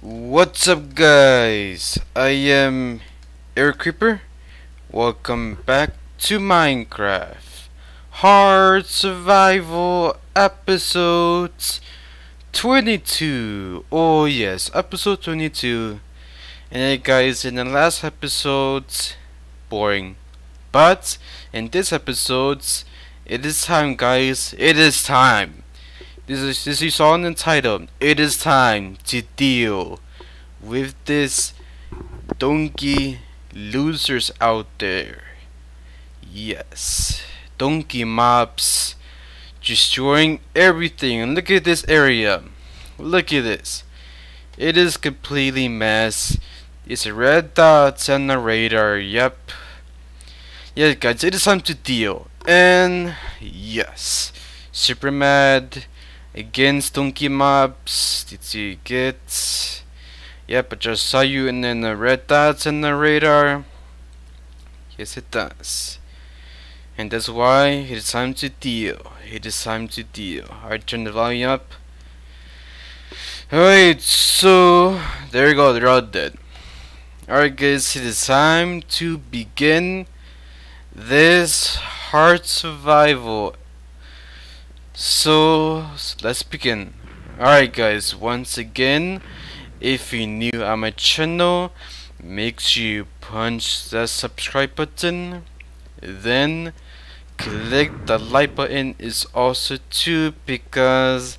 What's up guys? I am Eric Creeper. Welcome back to Minecraft Hard Survival episode 22. Oh yes, episode 22. And guys, in the last episode, boring. But in this episode, it is time guys, it is time. This is this you saw in the title. It is time to deal with this donkey losers out there. Yes, donkey mobs destroying everything. Look at this area. Look at this. It is completely mess. It's a red dots and the radar. Yep. Yes, guys, it is time to deal. And yes, super mad against Donkey Mobs. Did you get? Yep, I just saw you and then the red dots in the radar. Yes, it does. And that's why it is time to deal. It is time to deal. I turn the volume up. Alright, so there you go, they're all dead. Alright guys, it is time to begin this hard survival so, let's begin. Alright guys, once again, if you're new on my channel, make sure you punch that subscribe button, then click the like button is also too because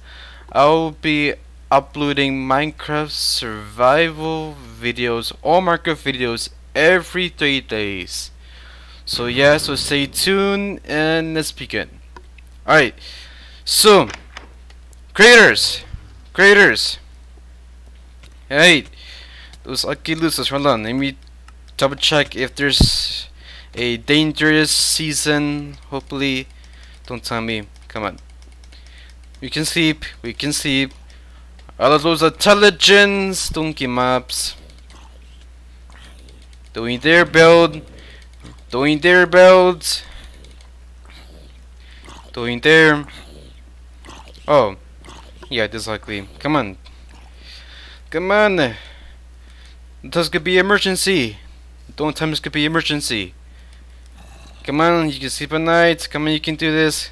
I'll be uploading Minecraft survival videos or Minecraft videos every three days. So yeah, so stay tuned and let's begin. Alright, so, creators, creators. Hey, those lucky losers. Hold on, let me double check if there's a dangerous season. Hopefully, don't tell me. Come on. We can sleep. We can sleep. All of those intelligence. Don't give. Doing their build. Doing their builds. Doing their. Build. Doing their Oh. Yeah, it is likely. Come on. Come on. This could be emergency. Don't tell me this could be emergency. Come on, you can sleep at night. Come on, you can do this.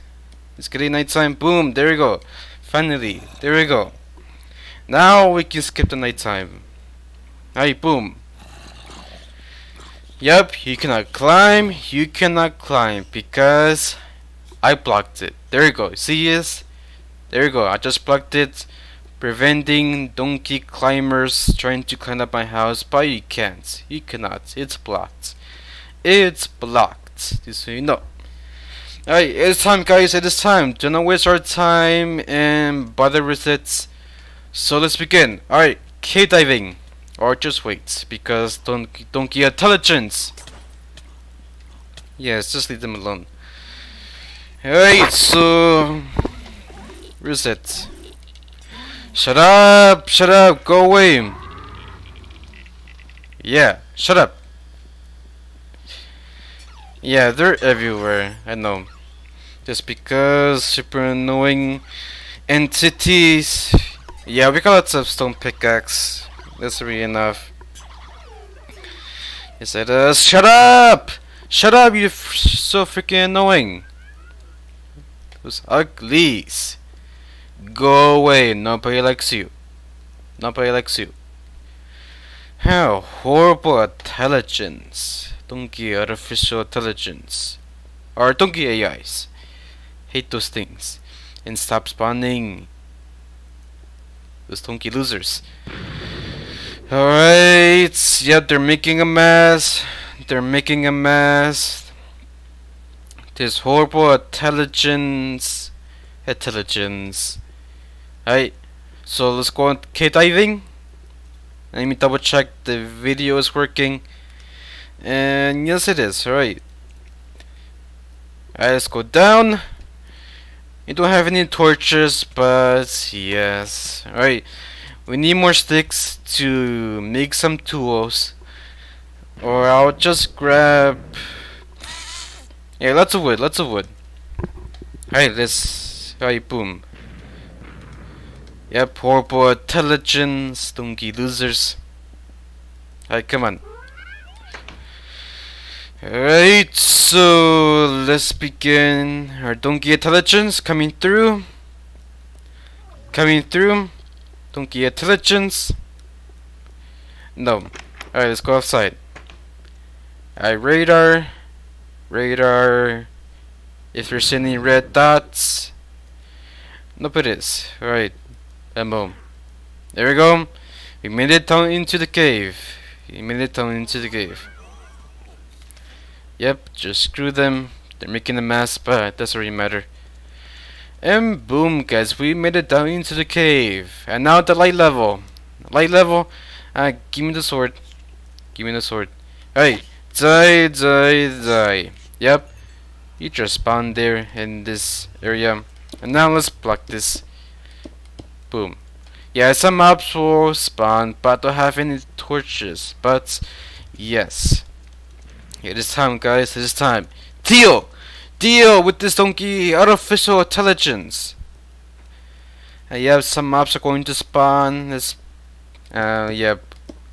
It's getting nighttime. Boom, there we go. Finally, there we go. Now we can skip the nighttime. Hey, boom. Yep, you cannot climb. You cannot climb because I blocked it. There you go. See this? There you go, I just plugged it. Preventing donkey climbers trying to climb up my house, but you can't. You cannot. It's blocked. It's blocked. Just so you know. Alright, it's time guys, it is time. Do not waste our time and bother with it. So let's begin. Alright, cave diving. Or just wait, because donkey donkey intelligence. Yes, just leave them alone. Alright, so Reset. Shut up! Shut up! Go away! Yeah, shut up! Yeah, they're everywhere, I know. Just because super annoying entities. Yeah, we got lots of stone pickaxe. That's really enough. He said, uh, shut up! Shut up, you're so freaking annoying. Those uglies. Go away, nobody likes you. Nobody likes you. How horrible intelligence. Donkey artificial intelligence. Or donkey AIs. Hate those things. And stop spawning. Those donkey losers. Alright. Yep, they're making a mess. They're making a mess. This horrible intelligence. Intelligence. Alright, so let's go on K-diving. Let me double check the video is working. And yes it is, alright. Alright, let's go down. You don't have any torches, but yes. Alright, we need more sticks to make some tools. Or I'll just grab... Yeah, lots of wood, lots of wood. Alright, let's... Alright, boom. Yep, horrible intelligence, donkey losers. Alright, come on. Alright, so let's begin. Our donkey intelligence coming through. Coming through. Donkey intelligence. No. Alright, let's go outside. Alright, radar. Radar. If any red dots. Nope, it is. Alright. And boom. There we go. We made it down into the cave. We made it down into the cave. Yep, just screw them. They're making a mess, but it doesn't really matter. And boom, guys, we made it down into the cave. And now the light level. Light level. Uh, give me the sword. Give me the sword. Hey, die, die, die. Yep, you just spawned there in this area. And now let's block this. Boom. Yeah, some mobs will spawn, but don't have any torches. But, yes. It is time, guys. It is time. Deal! Deal with this donkey artificial intelligence. Uh, yeah, some mobs are going to spawn. This, uh, yeah,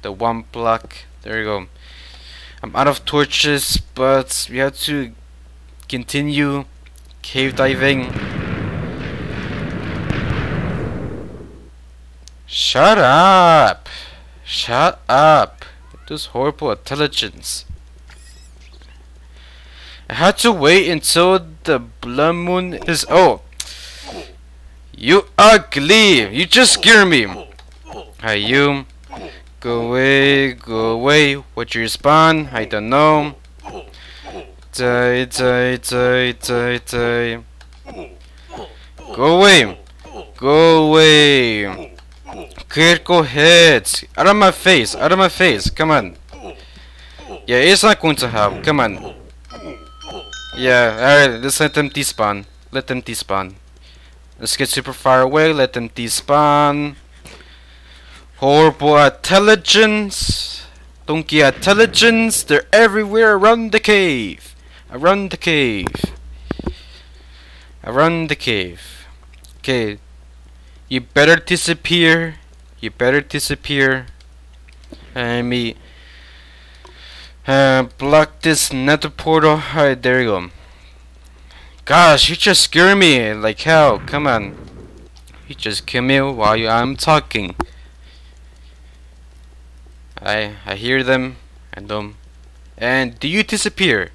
the one block. There you go. I'm out of torches, but we have to continue cave diving. Shut up! Shut up! This horrible intelligence. I had to wait until the blood moon is. Oh! You ugly! You just scare me! Hi, you. Go away, go away. What's your spawn? I don't know. Die, die, die, die, die. Go away! Go away! Critical hits! Out of my face! Out of my face! Come on! Yeah, it's not going to help. Come on. Yeah, alright, let's let them despawn. Let them despawn. Let's get super far away, let them despawn. Horrible intelligence. Donkey intelligence. They're everywhere around the cave. Around the cave. Around the cave. Okay. You better disappear. You better disappear. I me uh, block this nether portal. Alright, there you go. Gosh, you just scare me like hell. Come on. You just kill me while you, I'm talking. I I hear them and um and do you disappear?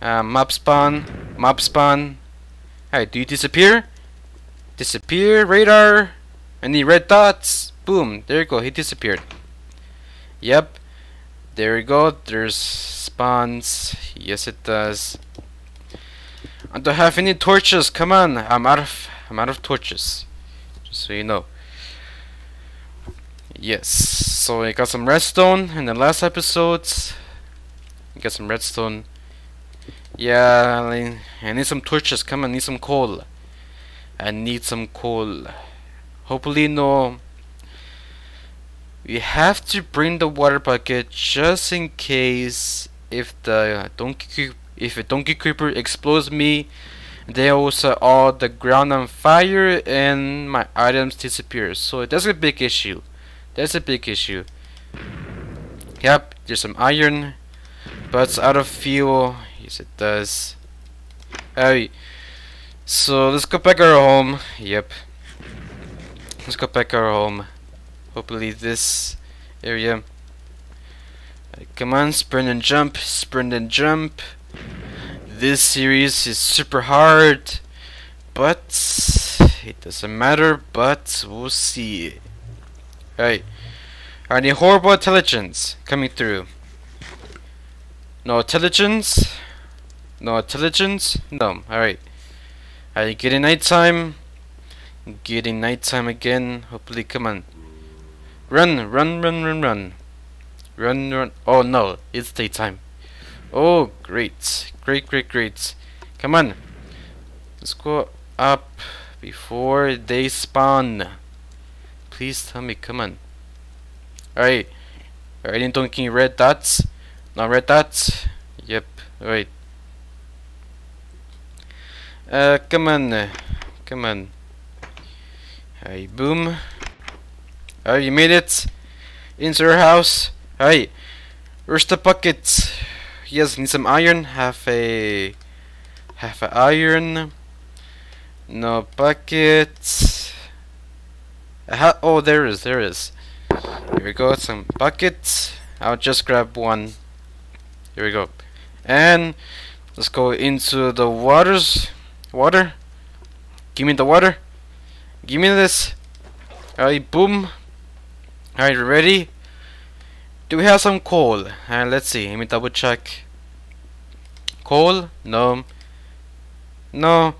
Uh, mob spawn, mob spawn. Alright, do you disappear? Disappear, radar. Any red dots? Boom, there you go, he disappeared. Yep, there we go, there's spawns. Yes, it does. I don't have any torches, come on, I'm out of, I'm out of torches. Just so you know. Yes, so I got some redstone in the last episodes. Got some redstone. Yeah, I, I need some torches, come on, I need some coal. I need some coal. Hopefully no. We have to bring the water bucket just in case if the donkey if a donkey creeper explodes me they set all the ground on fire and my items disappear. So that's a big issue. That's a big issue. Yep there's some iron but it's out of fuel. Yes it does. Alright. So let's go back our home. Yep let's go back our home Hopefully this area. come on, sprint and jump, sprint and jump. This series is super hard, but it doesn't matter, but we'll see. Alright. Any horrible intelligence coming through? No intelligence? No intelligence? No. Alright. Alright, getting nighttime. Getting nighttime again. Hopefully, come on. Run, run, run, run, run. Run, run. Oh no, it's daytime. Oh, great. Great, great, great. Come on. Let's go up before they spawn. Please tell me, come on. Alright. Alright, don't red dots. No red dots. Yep, alright. Uh, come on. Come on. Hey, boom. Oh, you made it into your house. Hey, where's the bucket? Yes, need some iron. Half a half a iron. No bucket. Oh, there is, there is. Here we go. Some buckets. I'll just grab one. Here we go. And let's go into the waters. Water. Give me the water. Give me this. Alright, boom. Alright, ready? Do we have some coal? Uh, let's see. Let me double check. Coal? No. No.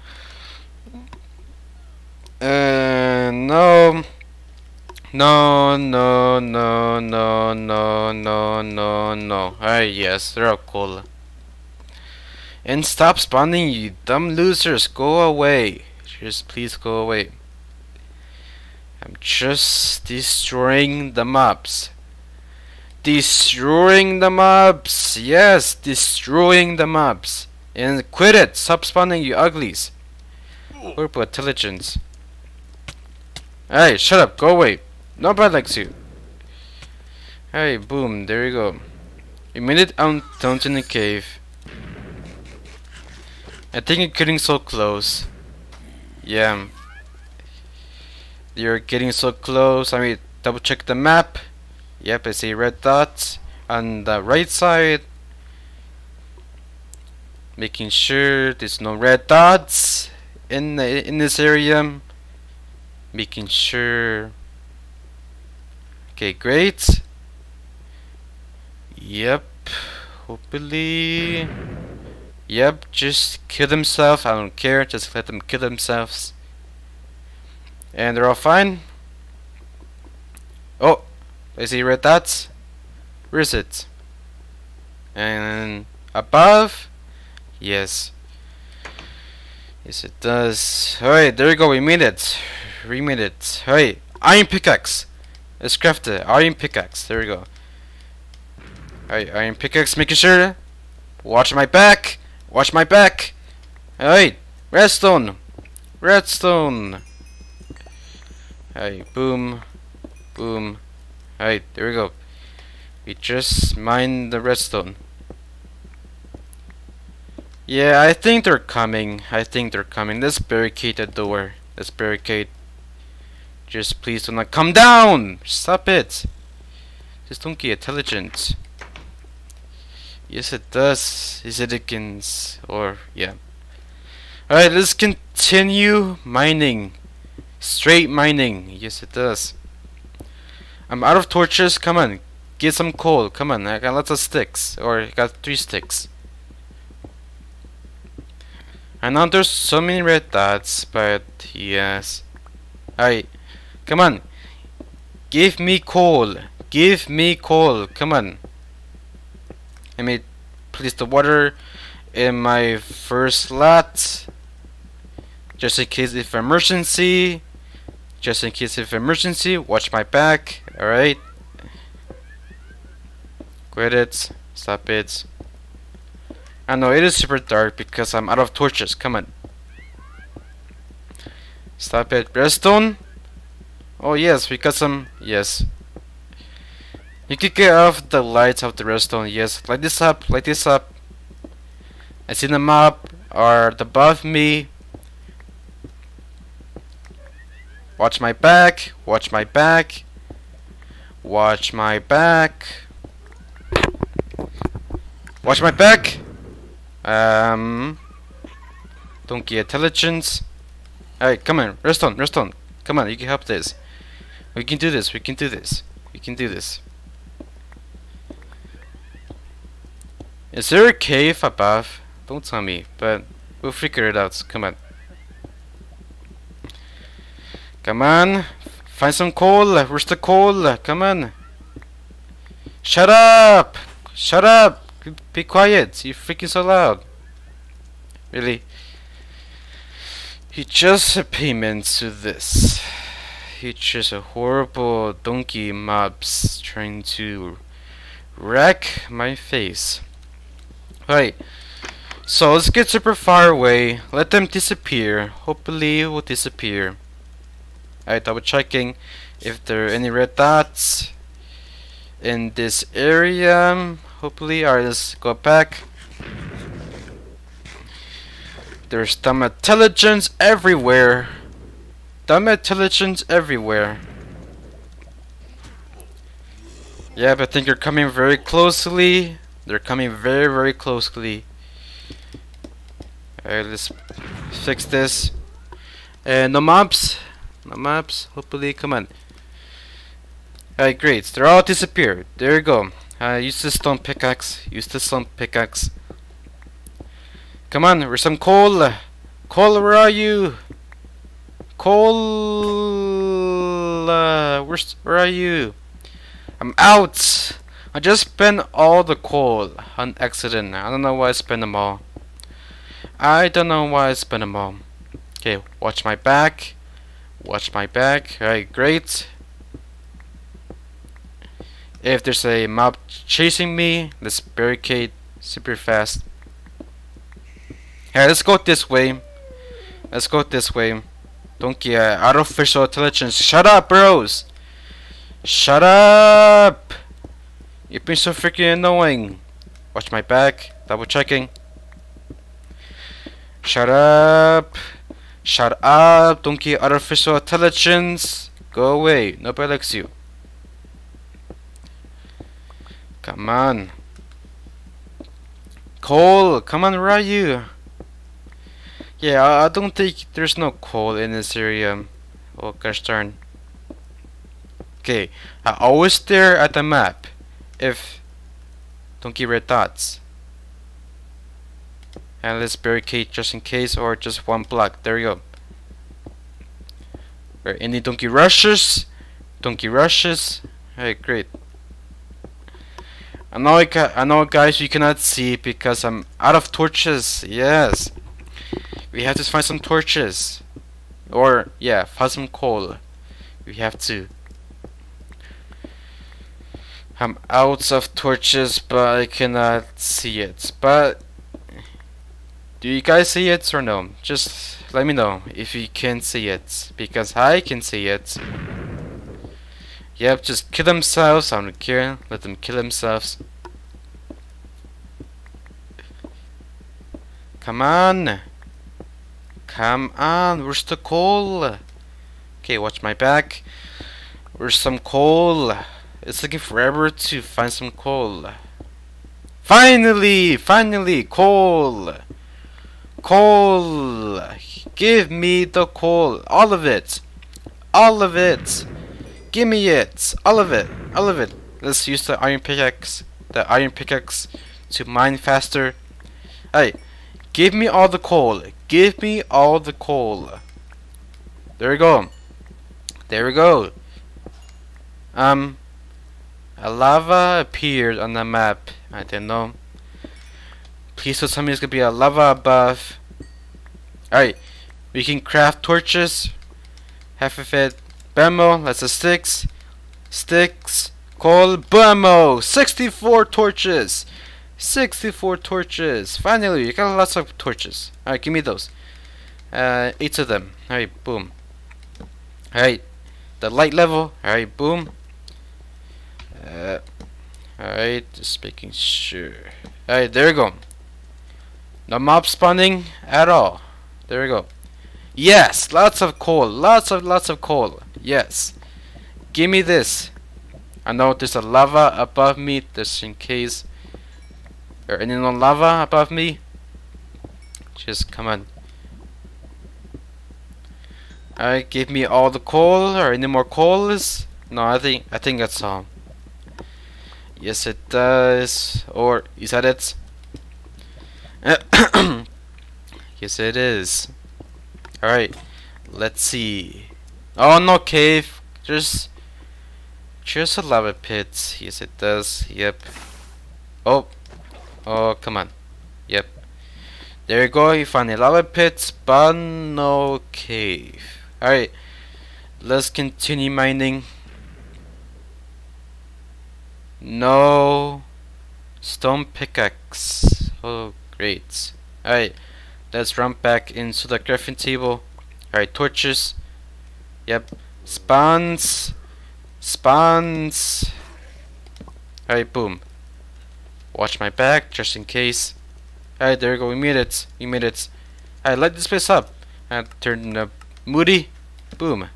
Uh, no. No, no, no, no, no, no, no, no. Yes, they're cool. And stop spawning, you dumb losers. Go away. Just please go away. I'm just destroying the mobs. Destroying the mobs. Yes, destroying the mobs. And quit it. Stop spawning, you uglies. Purple intelligence. Hey, shut up. Go away. Nobody likes you. Hey, boom. There you go. You made it out down to the cave. I think you're getting so close. Yeah. You're getting so close. I mean, double check the map. Yep, I see red dots on the right side. Making sure there's no red dots in the, in this area. Making sure. Okay, great. Yep. Hopefully. Yep, just kill themselves. I don't care. Just let them kill themselves. And they're all fine. Oh, I see red dots. Where is it? And above? Yes. Yes, it does. Alright, there we go. We made it. We made it. Alright, iron pickaxe. Let's craft it. Iron pickaxe. There we go. Alright, iron pickaxe. Making sure. Watch my back. Watch my back. Alright, redstone. Redstone. Hey, boom, boom. Alright, there we go. We just mined the redstone. Yeah, I think they're coming. I think they're coming. Let's barricade the door. Let's barricade. Just please do not come down! Stop it! Just don't intelligent. Yes, it does. Is it against or yeah. Alright, let's continue mining. Straight mining. Yes, it does. I'm out of torches. Come on. Get some coal. Come on. I got lots of sticks. Or I got three sticks. I know there's so many red dots, but yes. Alright. Come on. Give me coal. Give me coal. Come on. I made place the water in my first slot. Just in case if emergency. Just in case of emergency, watch my back, alright? Quit it, stop it. I know it is super dark because I'm out of torches, come on. Stop it, redstone? Oh yes, we got some, yes. You could get off the lights of the redstone, yes. Light this up, light this up. I see the mob are above me. Watch my back. Watch my back. Watch my back. Watch my back. Um. Don't get intelligence. Alright, come on. Rest on. Rest on. Come on. You can help this. We can do this. We can do this. We can do this. Is there a cave above? Don't tell me, but we'll figure it out. Come on. Come on. Find some coal. Where's the coal? Come on. Shut up! Shut up! Be quiet. You're freaking so loud. Really? He just a payment to this. He just a horrible donkey mobs trying to wreck my face. Right. So let's get super far away. Let them disappear. Hopefully it will disappear. Alright, double checking if there are any red dots in this area. Hopefully, alright, let's go back. There's dumb intelligence everywhere. Dumb intelligence everywhere. Yeah, but I think they're coming very closely. They're coming very, very closely. Alright, let's fix this. And no mobs. No mobs. Hopefully, come on. Alright, great. They're all disappeared. There you go. Uh, use the stone pickaxe. Use the stone pickaxe. Come on, where's some coal? Coal, where are you? Coal, uh, where's, where are you? I'm out! I just spent all the coal on accident. I don't know why I spent them all. I don't know why I spent them all. Okay, watch my back. Watch my back. Alright, great. If there's a mob chasing me, let's barricade super fast. Yeah, let's go this way. Let's go this way. Don't get uh, artificial intelligence. Shut up, bros! Shut up! You've been so freaking annoying. Watch my back. Double checking. Shut up! Shut up! Don't get artificial intelligence! Go away. Nobody likes you. Come on. Coal, come on, you? Yeah, I don't think there's no coal in this area. Oh gosh darn. Okay, I always stare at the map if don't get red dots. And let's barricade just in case or just one block. There you go. Right, any donkey rushes? Donkey rushes. Hey, great. I know, I, I know, guys, you cannot see because I'm out of torches. Yes. We have to find some torches. Or, yeah, find some coal. We have to. I'm out of torches, but I cannot see it. But, do you guys see it or no? Just let me know if you can see it. Because I can see it. Yep, just kill themselves. I don't care. Let them kill themselves. Come on. Come on, where's the coal? Okay, watch my back. Where's some coal? It's taking forever to find some coal. Finally! Finally! Coal! Coal! Give me the coal! All of it! All of it! Give me it! All of it! All of it! Let's use the iron pickaxe. The iron pickaxe to mine faster. Hey, give me all the coal. Give me all the coal. There we go. There we go. Um, a lava appeared on the map. I didn't know. Please tell me there's gonna be a lava above. Alright, we can craft torches. Half of it. Bamo, that's a six. Sticks. Coal. Bamo! 64 torches! 64 torches. Finally, you got lots of torches. Alright, give me those. Uh, eight of them. Alright, boom. Alright, the light level. Alright, boom. Uh, Alright, just making sure. Alright, there we go. No mob spawning at all. There we go. Yes, lots of coal. Lots of, lots of coal. Yes. Give me this. I know there's a lava above me, just in case or any no lava above me? Just come on. Alright, give me all the coal or any more coals? No, I think I think that's all. Yes it does. Or is that it? yes it is. Alright. Let's see. Oh no cave. Just just a lava pit. Yes it does. Yep. Oh Oh, come on. Yep. There you go, you find a lava pit, but no cave. Alright, let's continue mining. No stone pickaxe. Oh, great. Alright, let's run back into the crafting table. Alright, torches. Yep, Spawns. Spawns. Alright, boom. Watch my back, just in case. Alright, there we go. We made it. We made it. Alright, light this place up. And turn up moody. Boom.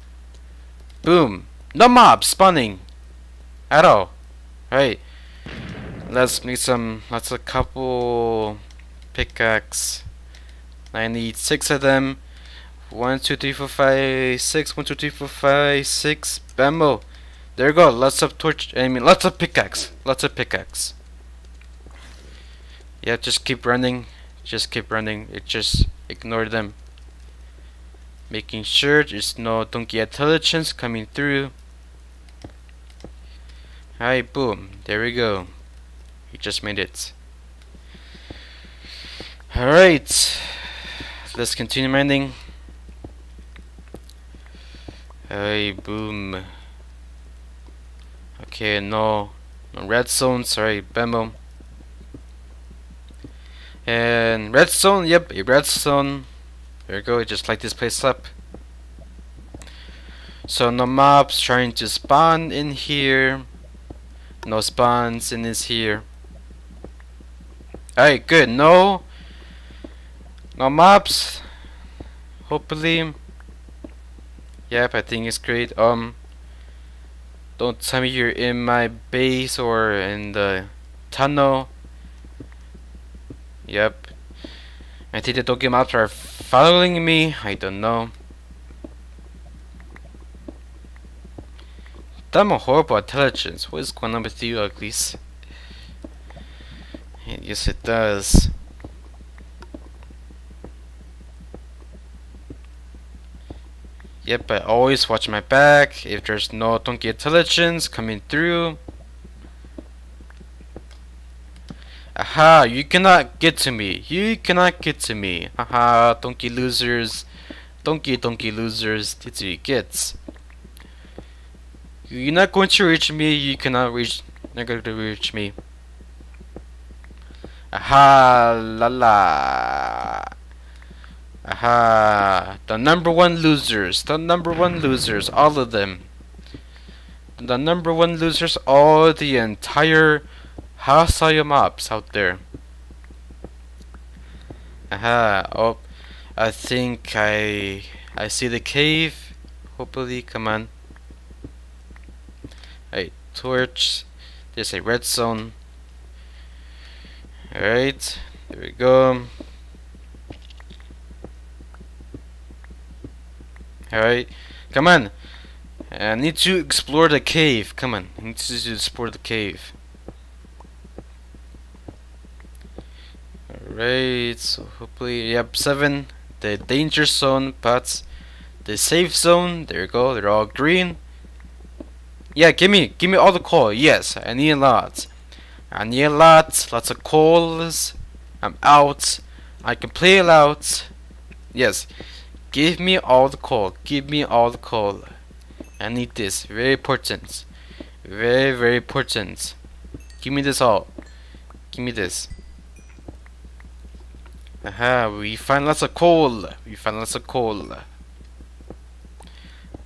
Boom. No mobs spawning. At all. Alright. Let's make some. Let's a couple pickaxe. I need six of them. One, two, three, four, five, six. One, two, three, four, five, six. Bambo. There you go. Lots of torch. I mean, lots of pickaxe. Lots of pickaxe. Yeah, just keep running. Just keep running. It just ignore them. Making sure there's no donkey intelligence coming through. Hi, boom. There we go. We just made it. Alright. Let's continue mining. Hey, boom. Okay, no, no redstone. Sorry, bambo. And redstone. Yep, a redstone. There we go. Just light this place up. So no mobs trying to spawn in here. No spawns in this here. Alright, good. No. No mobs. Hopefully. Yep, I think it's great. Um. Don't tell me you're in my base or in the tunnel. Yep. I think the Donkey mobs are following me. I don't know. Damn horrible intelligence. What is going on with you, uglies? Yes, it does. Yep, I always watch my back if there's no donkey intelligence coming through. Aha, you cannot get to me. You cannot get to me. Haha, donkey losers. Donkey donkey losers. That's what. You're not going to reach me, you cannot reach not going to reach me. Aha la la Aha the number one losers, the number one losers, all of them. The number one losers, all the entire hostile mobs out there. Aha, oh I think I I see the cave. Hopefully, come on a torch there's a redstone alright there we go alright come on I need to explore the cave come on I need to explore the cave alright so hopefully yep seven the danger zone but the safe zone there you go they're all green yeah, give me, give me all the coal. Yes, I need lots. I need lots, lots of coals. I'm out. I can play it out. Yes, give me all the coal. Give me all the coal. I need this. Very important. Very, very important. Give me this all. Give me this. Aha, we find lots of coal. We find lots of coal.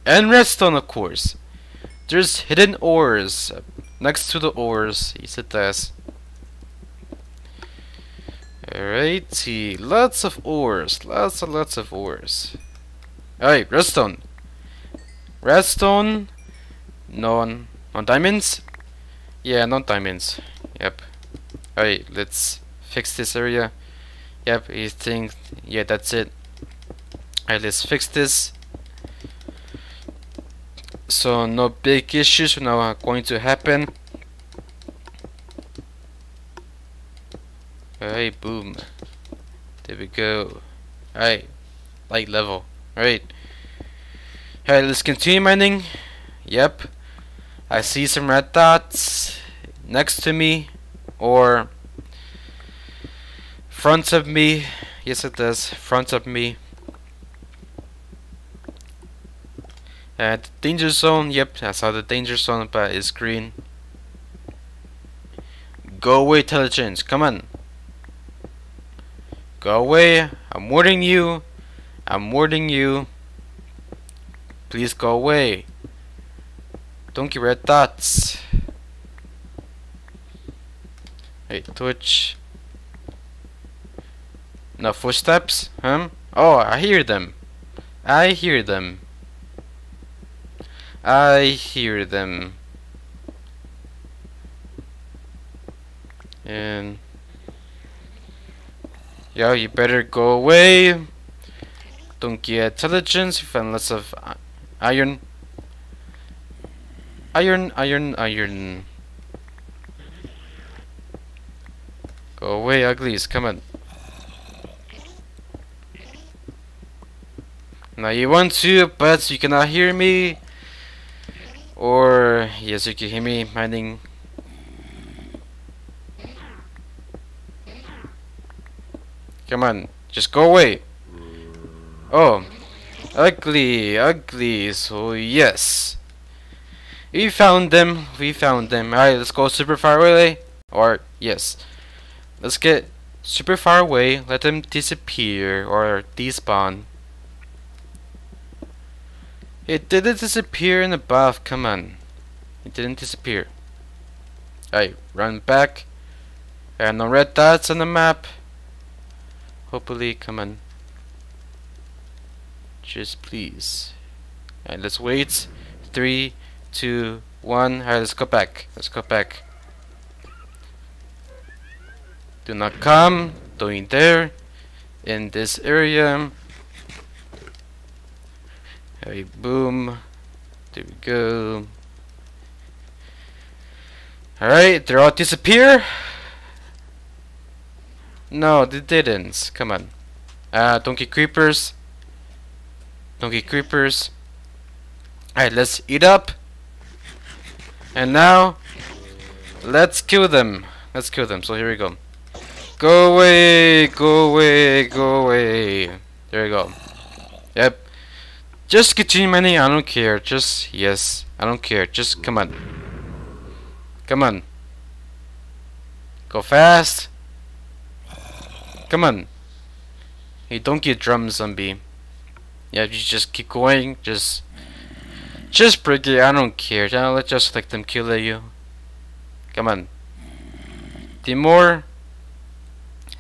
And redstone, of course. There's hidden ores next to the ores. He said this. Alrighty, lots of ores, lots and lots of ores. Alright, redstone. Redstone, non, non diamonds. Yeah, non diamonds. Yep. Alright, let's fix this area. Yep, you think, yeah, that's it. Alright, let's fix this so no big issues now going to happen alright boom. There we go. Alright light level. Alright. Alright let's continue mining. Yep. I see some red dots next to me or front of me. Yes it does. Front of me. Uh, danger zone, yep, I saw the danger zone, but it's green. Go away, intelligence, come on. Go away, I'm warning you. I'm warning you. Please go away. Don't get red dots. Hey, Twitch. No footsteps? Huh? Oh, I hear them. I hear them. I hear them. And yo, you better go away. Don't get intelligence. You lots of uh, iron. Iron, iron, iron. Go away, uglies. Come on. Now you want to, but you cannot hear me. Or, yes, you can hear me mining. Come on, just go away. Oh, ugly, ugly, so yes. We found them, we found them. Alright, let's go super far away. Or, yes. Let's get super far away, let them disappear, or despawn. It didn't disappear in the bath, come on. It didn't disappear. Alright, run back. There are no red dots on the map. Hopefully, come on. Just please. Alright, let's wait. Three, two, one. Alright, let's go back. Let's go back. Do not come. Doing there. In this area. Hey, boom. There we go. Alright, they're all disappear. No, they didn't. Come on. Uh, donkey creepers. Donkey creepers. Alright, let's eat up. And now, let's kill them. Let's kill them. So here we go. Go away, go away, go away. There we go. Yep. Just continue mining, I don't care. Just, yes, I don't care. Just, come on. Come on. Go fast. Come on. Hey, don't get drum zombie. Yeah, you just keep going. Just, just break it. I don't care. Let's just let them kill you. Come on. Three more.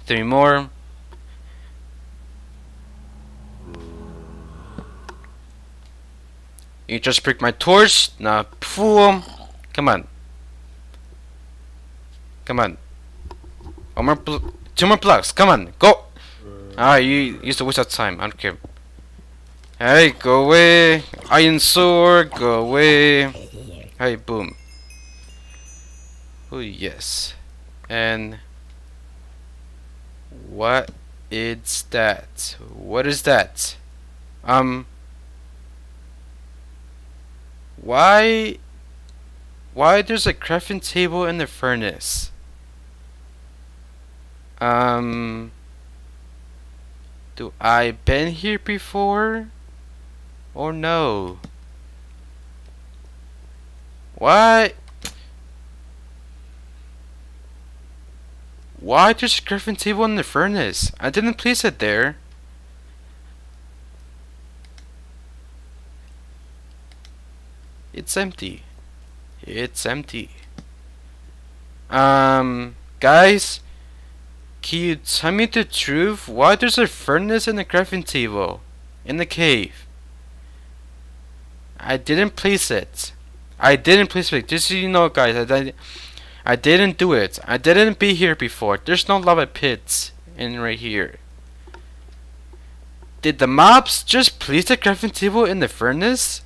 Three more. You just break my torch. Now, fool. Come on. Come on. One more, two more blocks. Come on, go. Ah, you used to waste that time. I don't care. Hey, go away. Iron sword, go away. Hey, boom. Oh yes. And what is that? What is that? Um. Why? Why there's a crafting table in the furnace? Um. Do I been here before? Or no? What? Why there's a crafting table in the furnace? I didn't place it there. It's empty. It's empty. Um, guys, can you tell me the truth? Why there's a furnace in the crafting table? In the cave? I didn't place it. I didn't place it. Just so you know, guys, I, I, I didn't do it. I didn't be here before. There's no lava pits in right here. Did the mobs just place the crafting table in the furnace?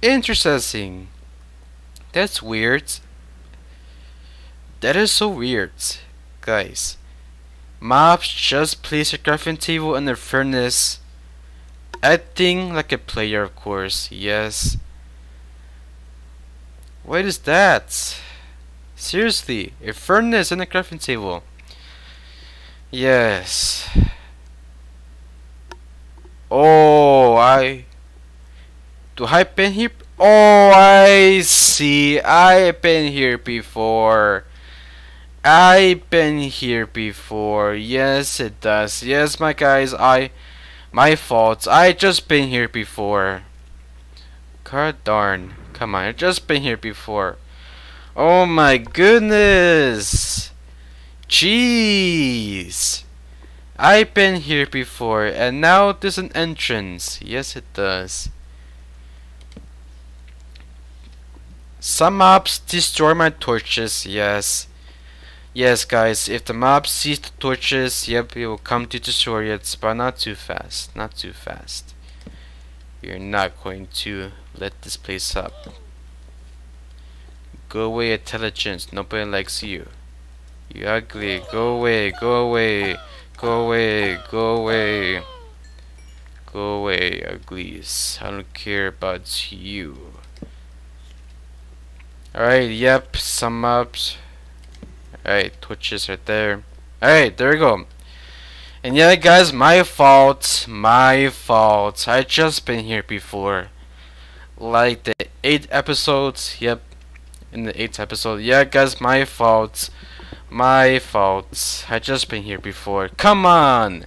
Interesting. That's weird. That is so weird, guys. Mobs just place a crafting table in the furnace. Acting like a player, of course. Yes. What is that? Seriously, a furnace and a crafting table. Yes. Oh, I do I been here? Oh, I see. I've been here before. I've been here before. Yes, it does. Yes, my guys, I My fault. I just been here before. God darn. Come on, I just been here before. Oh my goodness. Jeez. I've been here before and now there's an entrance. Yes it does. Some mobs destroy my torches, yes. Yes, guys, if the mob sees the torches, yep, it will come to destroy it, but not too fast. Not too fast. You're not going to let this place up. Go away, intelligence. Nobody likes you. You ugly. Go away, go away, go away, go away. Go away, uglies. I don't care about you. Alright, yep, some mobs Alright, Twitches right there. Alright, there we go. And yeah, guys, my fault. My fault. I just been here before. Like the 8 episodes. Yep. In the 8th episode. Yeah, guys, my fault. My fault. I just been here before. Come on!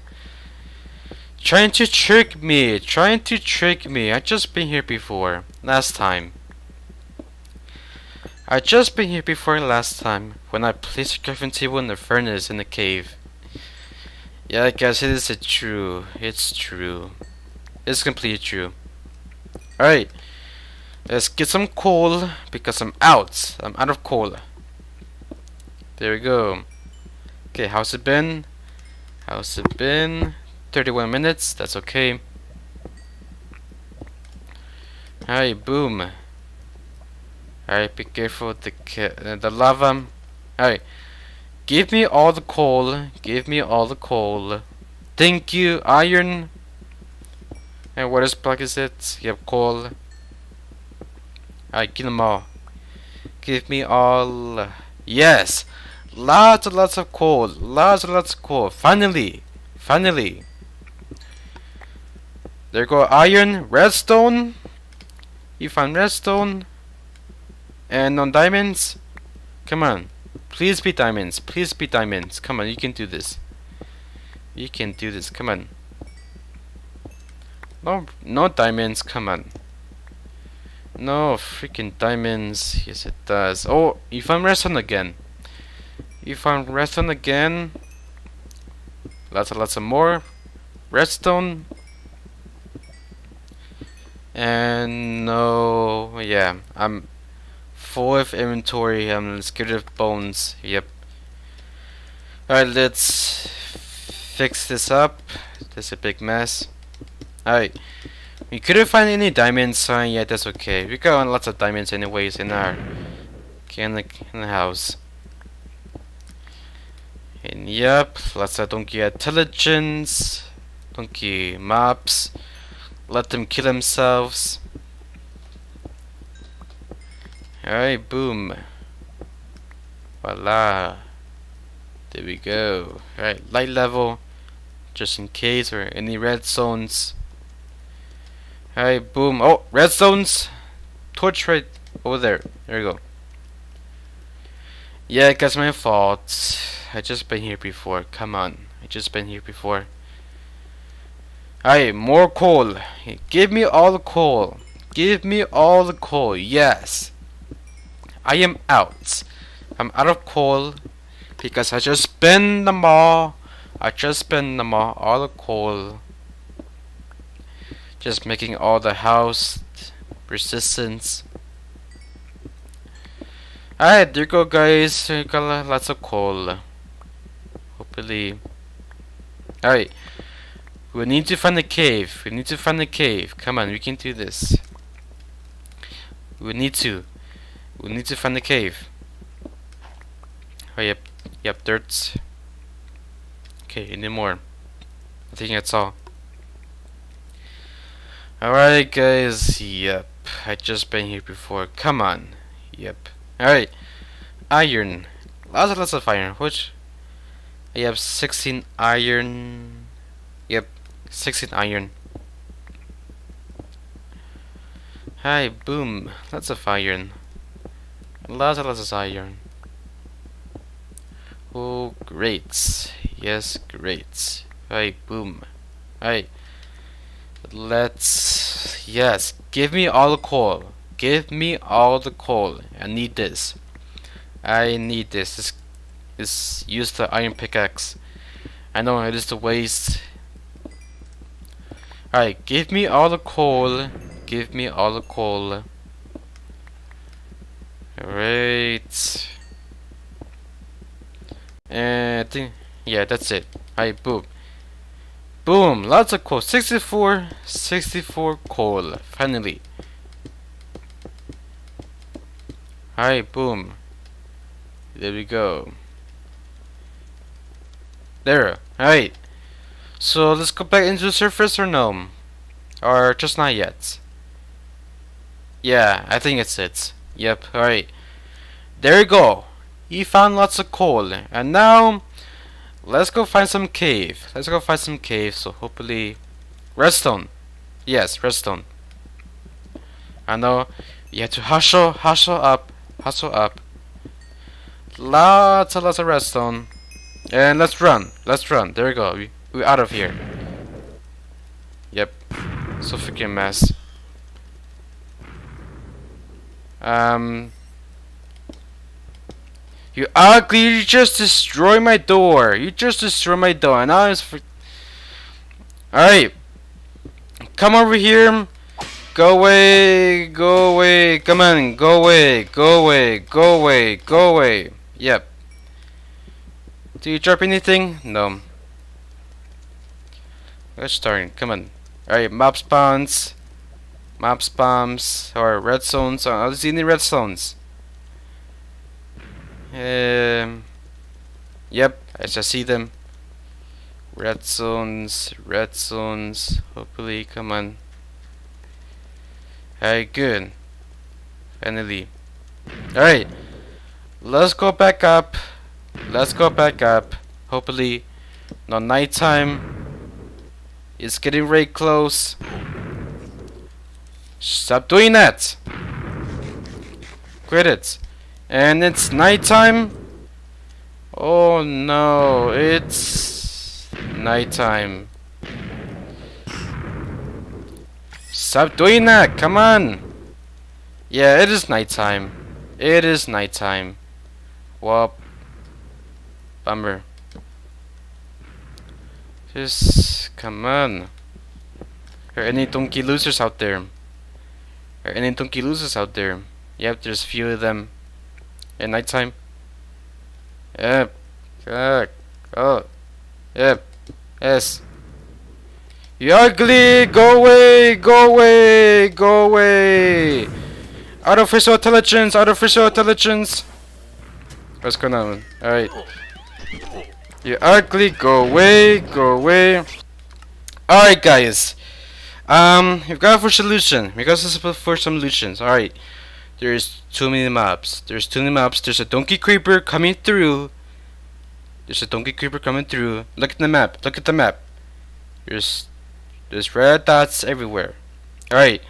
Trying to trick me. Trying to trick me. I just been here before. Last time. I just been here before last time, when I placed a crafting table in the furnace in the cave. Yeah, I guess it is true. It's true. It's completely true. Alright. Let's get some coal, because I'm out. I'm out of coal. There we go. Okay, how's it been? How's it been? 31 minutes, that's okay. Alright, boom. Alright, be careful with the, uh, the lava. Alright. Give me all the coal. Give me all the coal. Thank you, iron. And what is block is it? You have coal. Alright, give them all. Give me all. Yes! Lots and lots of coal. Lots and lots of coal. Finally! Finally! There go iron, redstone. You found redstone. And on diamonds, come on. Please be diamonds. Please be diamonds. Come on, you can do this. You can do this. Come on. No, no diamonds. Come on. No freaking diamonds. Yes, it does. Oh, you found redstone again. You found redstone again. Lots and lots of more redstone. And no, yeah, I'm full of inventory. Um, I'm scared of bones. Yep. Alright, let's fix this up. This is a big mess. Alright. We couldn't find any diamond sign yeah, that's okay. We got lots of diamonds anyways in our in the, in the house. And yep, lots of donkey intelligence, donkey mobs. Let them kill themselves. Alright, boom. Voila. There we go. Alright, light level. Just in case or any red zones. Alright, boom. Oh, red zones! Torch right over there. There we go. Yeah, guess my fault. I just been here before. Come on. I just been here before. Alright, more coal. Give me all the coal. Give me all the coal. Yes. I am out. I'm out of coal because I just spent them all. I just spent them all, all the coal. Just making all the house resistance. Alright, there you go guys. We got lots of coal. Hopefully. Alright. We need to find a cave. We need to find a cave. Come on, we can do this. We need to. We need to find the cave. Oh, yep. Yep, dirt. Okay, any more? I think that's all. Alright, guys. Yep. I just been here before. Come on. Yep. Alright. Iron. Lots and lots of iron. Which? I have 16 iron. Yep. 16 iron. Hi, boom. Lots of iron. And lots of iron. Oh, great. Yes, great. Right, boom. Right. Let's... Yes, give me all the coal. Give me all the coal. I need this. I need this. This is use the iron pickaxe. I know it is the waste. Alright, give me all the coal. Give me all the coal. Alright. And I think, yeah, that's it. Alright, boom. Boom, lots of coal. 64, 64 coal. Finally. Alright, boom. There we go. There. Alright. So let's go back into the surface or no? Or just not yet? Yeah, I think it's it. Yep, alright. There you go. He found lots of coal. And now, let's go find some cave. Let's go find some cave. So hopefully, redstone. Yes, redstone. I know you have to hustle, hustle up, hustle up. Lots and lots of redstone. And let's run. Let's run. There we go. We, we're out of here. Yep. So freaking mess. Um. You ugly! You just destroy my door. You just destroy my door. And now it's for. All right. Come over here. Go away. Go away. Come on. Go away. Go away. Go away. Go away. Yep. Do you drop anything? No. Let's start. Come on. Alright, mob spawns. Mob spawns. Or red zones. Oh, see any red zones. Um, yep, I just see them. Red zones, red zones. Hopefully, come on. Alright, good. Finally. Alright. Let's go back up. Let's go back up. Hopefully, no nighttime. It's getting very close. Stop doing that! Quit it. And it's nighttime. Oh no, it's nighttime. Stop doing that, come on! Yeah, it is nighttime. It is nighttime. Well, bummer. Just come on. Are any donkey losers out there? Are any donkey losers out there? Yep, there's a few of them. At nighttime. Yep. Yep. Oh. Yep. Yes. You ugly! Go away! Go away! Go away! Artificial intelligence! Artificial intelligence! What's going on? Alright. You ugly, go away, go away. Alright guys. Um, we've got for solution. We got for some solutions. Alright. There's too many mobs. There's too many mobs. There's a donkey creeper coming through. There's a donkey creeper coming through. Look at the map. Look at the map. There's there's red dots everywhere. Alright.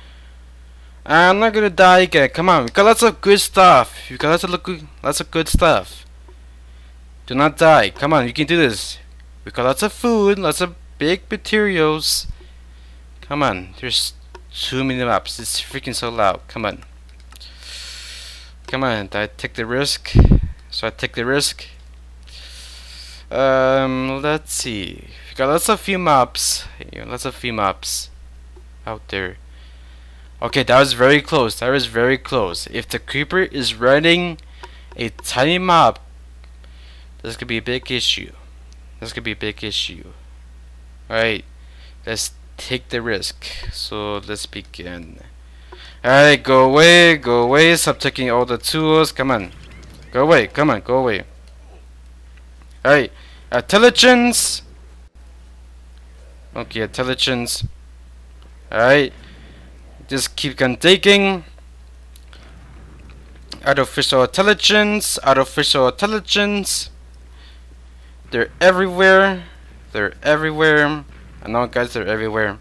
I'm not gonna die again. Come on, we got lots of good stuff. We got lots of good, lots of good stuff. Do not die. Come on, you can do this. We got lots of food, lots of big materials. Come on, there's too many maps. It's freaking so loud. Come on. Come on, I take the risk. So I take the risk. Um, let's see. We got lots of few maps. Lots of few maps out there. Okay, that was very close. That was very close. If the creeper is running a tiny mob this could be a big issue. This could be a big issue. Alright, let's take the risk. So let's begin. Alright, go away, go away, stop taking all the tools. Come on. Go away, come on, go away. Alright, intelligence. Okay, intelligence. Alright, just keep on taking. Artificial intelligence, artificial intelligence. They're everywhere. They're everywhere. I know guys, they're everywhere.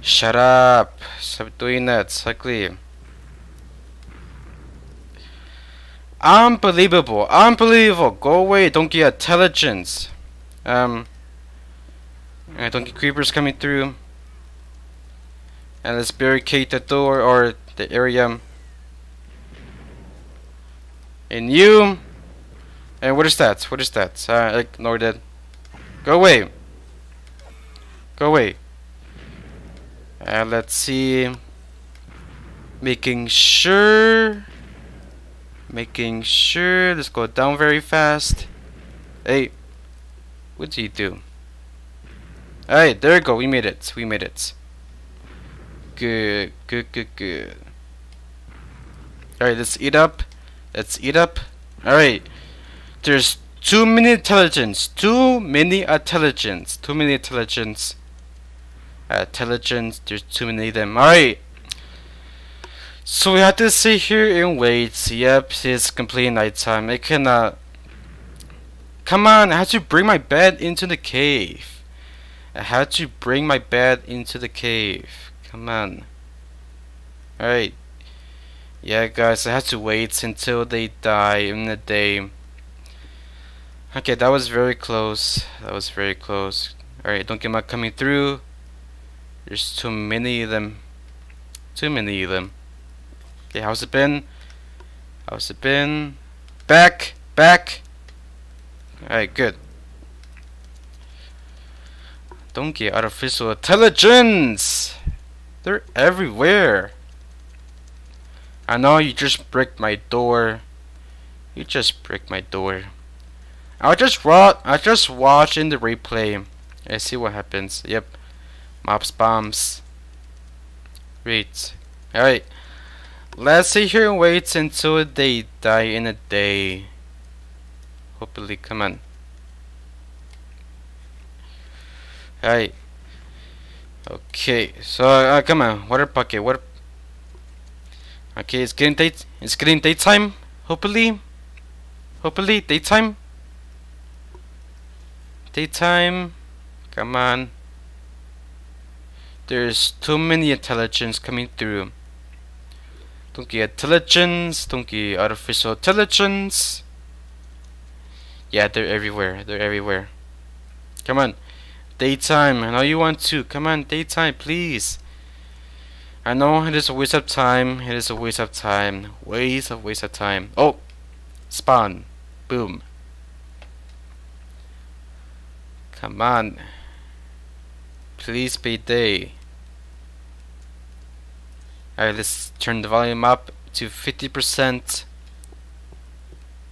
Shut up. Stop doing that. Exactly. Unbelievable. Unbelievable. Go away. Don't get intelligence. Um. Alright, don't get creepers coming through. And let's barricade the door or the area. And you. And what is that? What is that? Uh, ignore that. Go away. Go away. Uh, let's see. Making sure. Making sure. Let's go down very fast. Hey. What did you do? Alright, there we go. We made it. We made it. Good, good, good, good. Alright, let's eat up. Let's eat up. Alright. There's too many intelligence. Too many intelligence. Too many intelligence. Uh, intelligence. There's too many of them. Alright. So we have to sit here and wait. Yep, it's complete nighttime. I cannot. Come on, I have to bring my bed into the cave. I had to bring my bed into the cave. Come on. Alright. Yeah, guys, I had to wait until they die in the day. Okay, that was very close. That was very close. Alright, don't get my coming through. There's too many of them. Too many of them. Okay, how's it been? How's it been? Back! Back! Alright, good. Don't get artificial intelligence! They're everywhere. I know you just bricked my door. You just bricked my door. I'll just watch. I'll just watch in the replay and see what happens. Yep, mobs bombs. Wait. All right. Let's sit here and wait until they die in a day. Hopefully, come on. Alright. Okay, so uh, come on, water bucket, water Okay, it's getting date. It's getting daytime. Hopefully, hopefully daytime. Daytime. Come on. There's too many intelligence coming through. Don't get intelligence. Don't get artificial intelligence. Yeah, they're everywhere. They're everywhere. Come on. Daytime. I know you want to. Come on, daytime, please. I know it is a waste of time. It is a waste of time. Waste of waste of time. Oh! Spawn. Boom. Come on. Please be day. Alright, let's turn the volume up to 50%.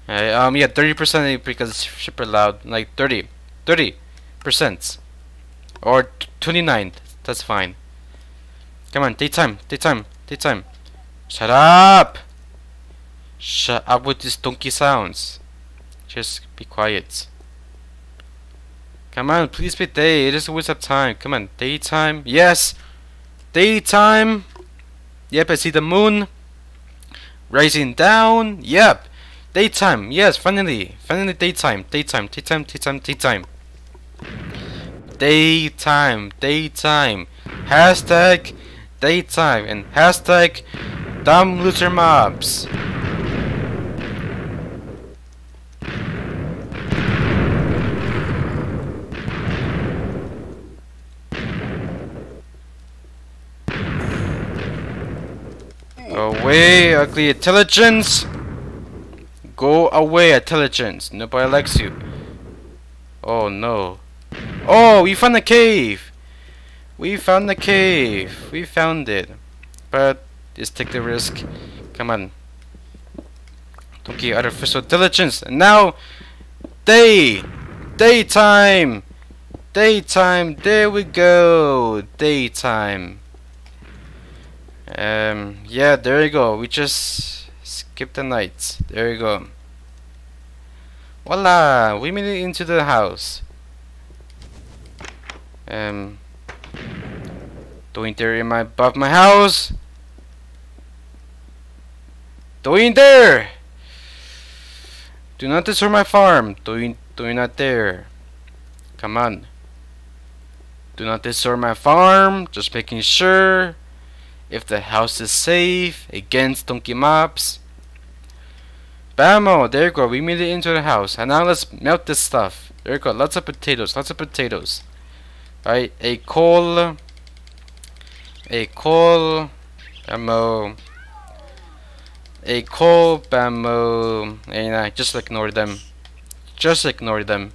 Alright, um, yeah, 30% because it's super loud. Like 30. 30%. Or 29. That's fine. Come on, daytime, daytime, daytime. Shut up! Shut up with these donkey sounds. Just be quiet. Come on, please be day. It is a waste of time. Come on, daytime. Yes! Daytime! Yep, I see the moon. Rising down. Yep! Daytime. Yes, finally. Finally daytime. Daytime, daytime, daytime, daytime. Daytime, daytime. Hashtag daytime and hashtag dumb loser mobs. Away, ugly intelligence! Go away, intelligence. Nobody likes you. Oh no. Oh, we found the cave! We found the cave. We found it. But just take the risk. Come on. Get artificial intelligence. And now, day, daytime, daytime. There we go. Daytime. Um. Yeah. There you go. We just skipped the night. There you go. Voila! We made it into the house. Um. Doing there in my above my house. Doing there. Do not disturb my farm. Doing doing not there. Come on. Do not disturb my farm. Just making sure if the house is safe against donkey mobs. Bammo! Oh, there you go. We made it into the house. And now let's melt this stuff. There you go. Lots of potatoes. Lots of potatoes. Alright, a coal. A coal. Bammo. Oh. A coal, ammo. Oh. And I just ignore them. Just ignore them.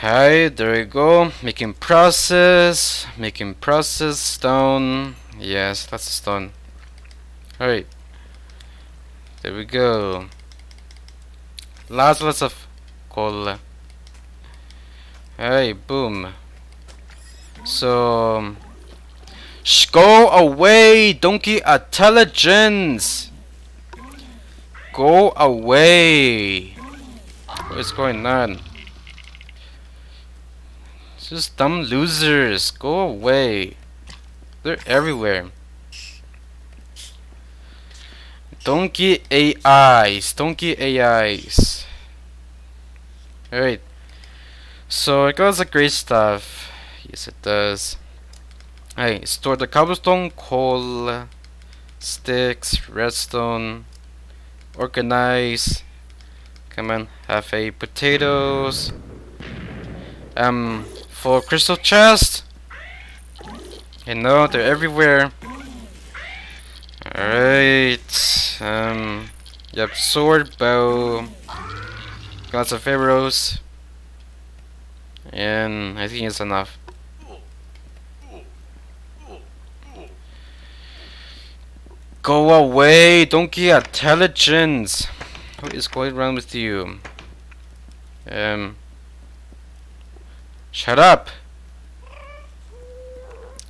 Hi, there we go. Making process. Making process. Stone. Yes, that's a stone. Alright. There we go. Lots, lots of coal. Hey, boom. So, shh, go away, donkey intelligence. Go away. What is going on? Just dumb losers. Go away. They're everywhere. Donkey AIs. Donkey AIs. Alright. So it goes like great stuff. Yes, it does. Hey, store the cobblestone, coal, sticks, redstone, organize. Come on, have a potatoes. Um, for crystal chest. You know, they're everywhere. Alright. Um, yep, sword, bow, lots of arrows. And I think it's enough. Go away! Don't get intelligence! What is going wrong with you? Um. Shut up!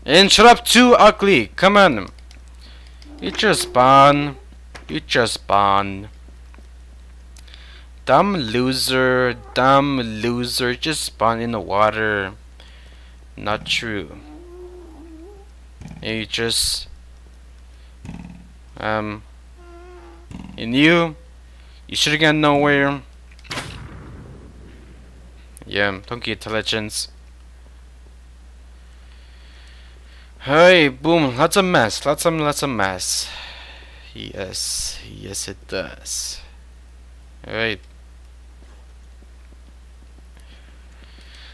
And shut up too, ugly! Come on! You just spawn. You just spawn. Dumb loser, dumb loser, just spawn in the water. Not true. You just um and you you should have gone nowhere. Yeah, donkey intelligence. Hey, boom, lots of mess, lots of lots of mess. Yes, yes it does. Alright.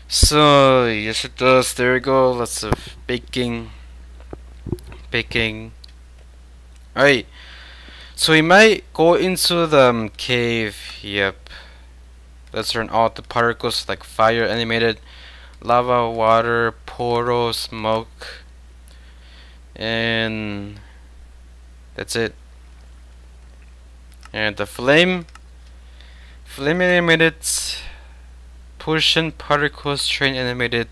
So, yes it does, there we go, lots of baking. Baking. Alright. So we might go into the um, cave, yep. Let's turn out the particles like fire animated, lava, water, poro, smoke, and that's it. And the flame, flame animated, Potion particles terrain animated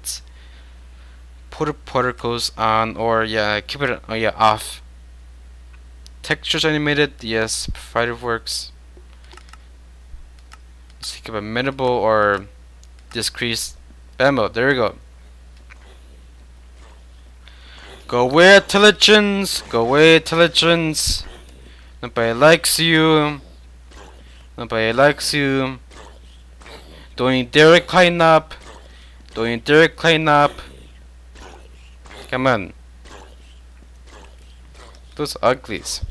put particles on or yeah keep it oh yeah off textures animated yes provided works let's keep a minimal or decrease ammo there we go go away intelligence go away intelligence nobody likes you nobody likes you Doing direct cleanup. Doing direct cleanup. Come on. Those uglies.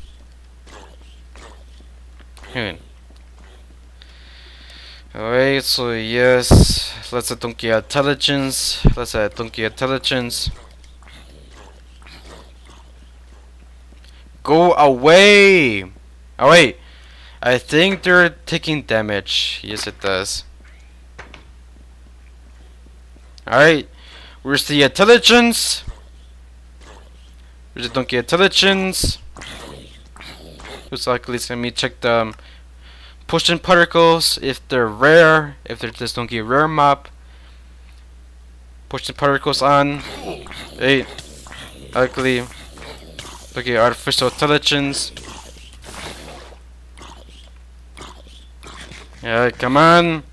Hmm. Alright, so yes, let's say donkey intelligence. Let's say donkey intelligence. Go away! Wait, I think they're taking damage. Yes, it does. Alright. Where's the intelligence? Where's the donkey intelligence? Looks like at least let me check the um, potion particles if they're rare, if they're just get rare map. Potion particles on. Hey. Ugly. Okay, artificial intelligence. Yeah, come on.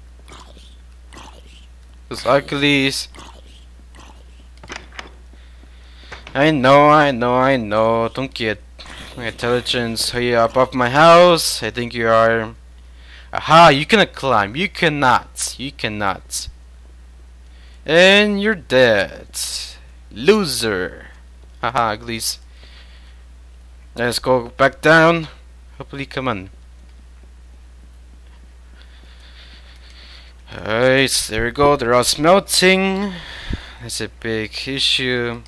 Those uglies. I know, I know, I know. Don't get intelligence here above my house. I think you are. Aha, you cannot climb. You cannot. You cannot. And you're dead. Loser. Haha, uglies. Let's go back down. Hopefully, come on. Alright, so there we go. They're all smelting. That's a big issue.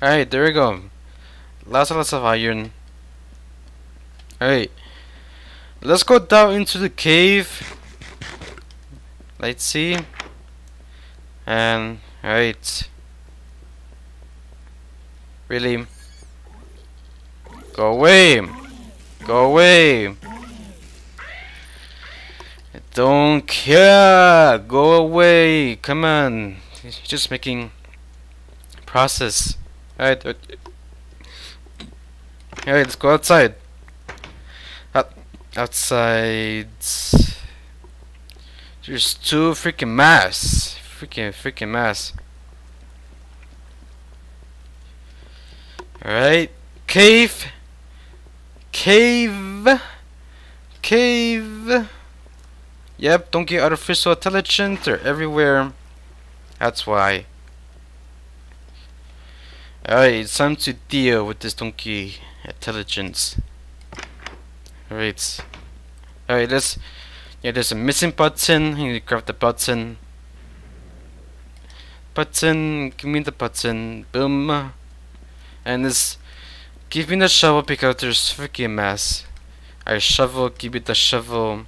Alright, there we go. Lots and lots of iron. Alright. Let's go down into the cave. Let's see. And, alright. Really? Go away! Go away! I don't care! Go away! Come on! He's just making process. Alright. Alright, let's go outside. Out outside. There's two freaking mass. Freaking, freaking mass. Alright. Cave. Cave. Cave. Yep, don't get artificial intelligence. They're everywhere. That's why. Alright, it's time to deal with this donkey intelligence. Alright. Alright, let's... Yeah, there's a missing button. You grab the button. Button, give me the button. Boom. And this... Give me the shovel because there's freaking mess. I shovel, give me the shovel.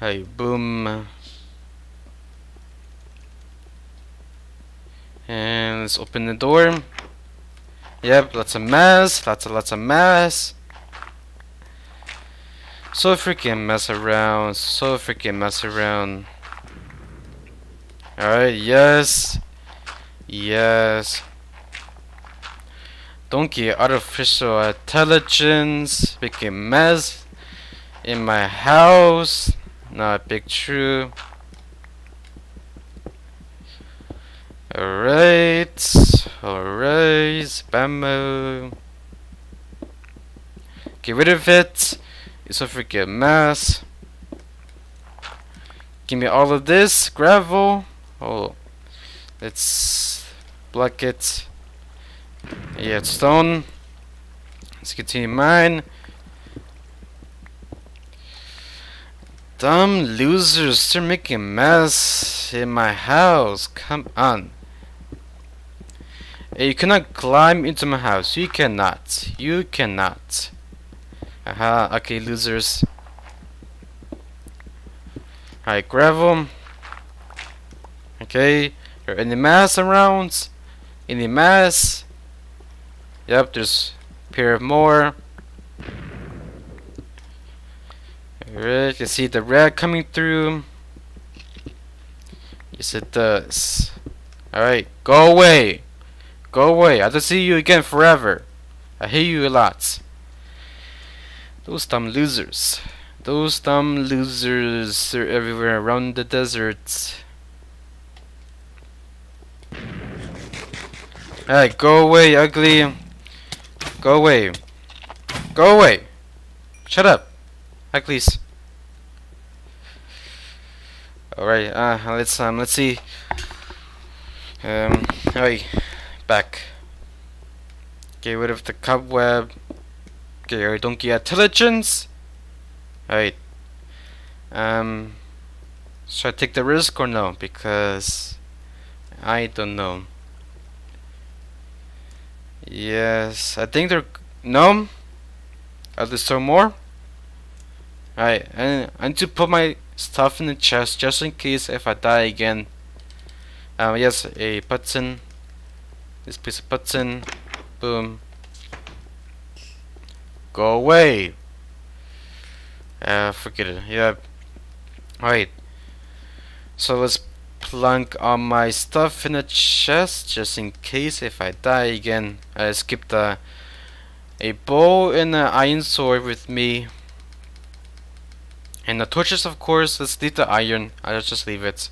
Hey, boom. And let's open the door. Yep, lots of mess, lots of lots of mess. So freaking mess around, so freaking mess around. Alright, yes. Yes. Don't artificial intelligence making mess in my house. Not big true. Alright, alright, bamboo. Get rid of it. It's a freaking mess. Give me all of this gravel. Oh, let's block it. Yeah, it's stone. Let's continue mine. Dumb losers, they're making a mess in my house. Come on. You cannot climb into my house. You cannot. You cannot. Aha, okay, losers. Alright, gravel. Okay, are any mass around? Any mass? Yep, there's a pair of more. Alright, you can see the red coming through. Yes, it does. Alright, go away. Go away. I don't see you again forever. I hate you a lot. Those dumb losers. Those dumb losers are everywhere around the desert. Hey, go away, ugly. Go away. Go away. Shut up. Uglies. Alright, uh, let's, um, let's see. Um, alright back. Get rid of the cobweb. Get of donkey intelligence. Alright. Um, should I take the risk or no? Because I don't know. Yes, I think they're no. Are there some more? Alright, and I need to put my stuff in the chest just in case if I die again. Um, yes, a button. This piece of button. Boom. Go away. Uh, forget it. Yeah. Alright. So let's plunk all my stuff in the chest just in case if I die again. I skipped a, a bow and an iron sword with me. And the torches of course, let's leave the iron. I'll just leave it.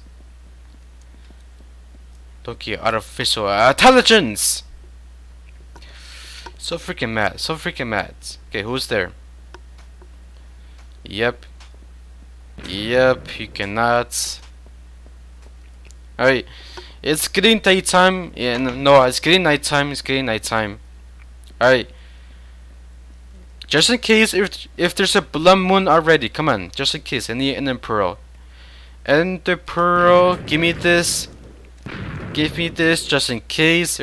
Donkey artificial uh, intelligence! So freaking mad. So freaking mad. Okay, who's there? Yep. Yep, you cannot. Alright. It's getting daytime. Yeah, no, it's getting nighttime. It's getting nighttime. Alright. Just in case if if there's a blood moon already, come on, just in case. I pearl. And the pearl, give me this. Give me this just in case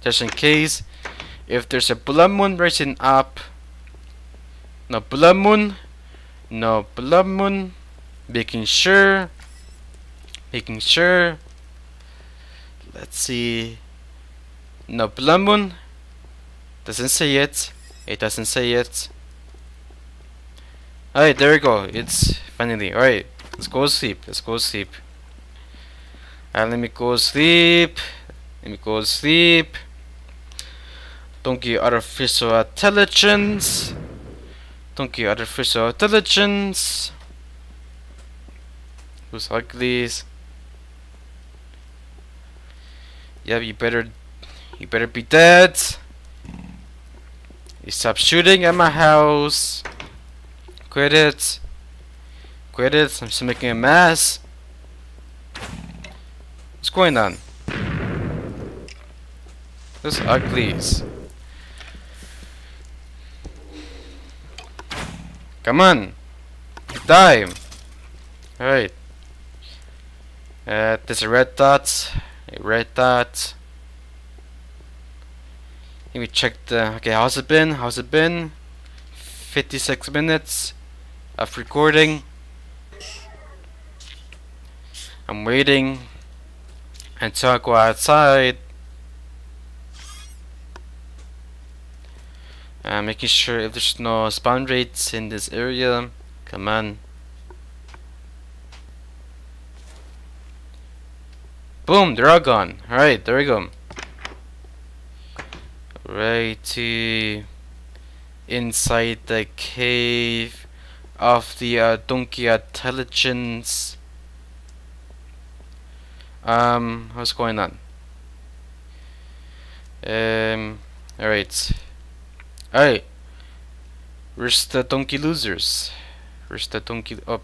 just in case if there's a blood moon rising up. No blood moon. No blood moon. Making sure. Making sure. Let's see. No blood moon. Doesn't say it. It doesn't say it. Alright, there we go. It's finally. Alright, let's go sleep. Let's go sleep. Alright, let me go sleep. Let me go sleep. Don't get artificial intelligence. Don't get artificial intelligence. Who's uglies? Yeah, you better you better be dead. You stop shooting at my house. Quit it. Quit it. I'm just making a mess. What's going on? Those uglies. Come on. Die. Alright. Uh, there's a red dot. A red dot. Let me check the. Okay, how's it been? How's it been? 56 minutes of recording. I'm waiting until I go outside. Uh, making sure if there's no spawn rates in this area. Come on. Boom, they're all gone. Alright, there we go. righty inside the cave of the uh, donkey intelligence. Um, what's going on? Um, alright. Alright. Where's the donkey losers? Where's the donkey up?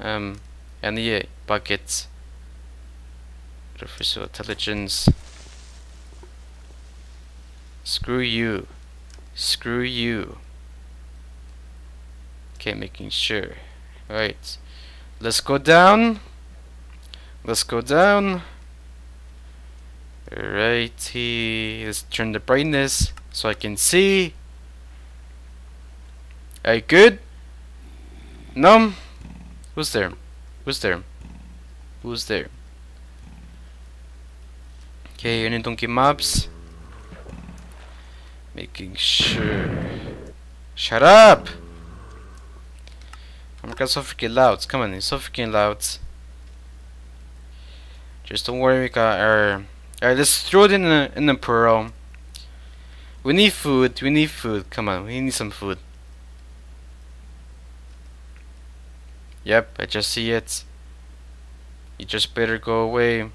Oh, um, yeah, buckets artificial intelligence. Screw you. Screw you. Okay, making sure. Alright. Let's go down. Let's go down. Righty. Let's turn the brightness so I can see. Alright, good. No. Who's there? Who's there? Who's there? Okay, any donkey mobs. Making sure. Shut up! I'm so freaking loud. Come on, it's so freaking loud. Just don't worry, we got our. Alright, let's throw it in the in the pearl. We need food. We need food. Come on, we need some food. Yep, I just see it. You just better go away.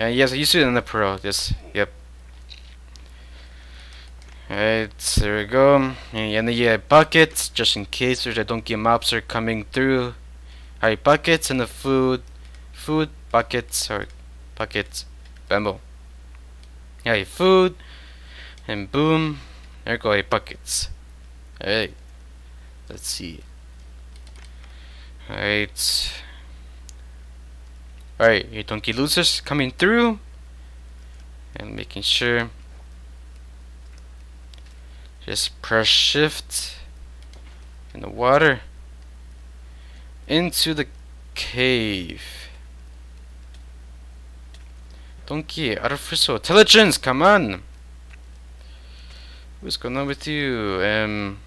Uh, yes, you see it in the Pro. Yes, yep. Alright, there we go. And the yeah, buckets, just in case there's a donkey mobs are coming through. Alright, buckets and the food. Food, buckets, or buckets. Bambo. Alright, food. And boom. There go, eight buckets. Alright. Let's see. Alright. Alright, your donkey losers coming through. And making sure. Just press shift in the water into the cave. Donkey, artificial intelligence, come on! What's going on with you? Um,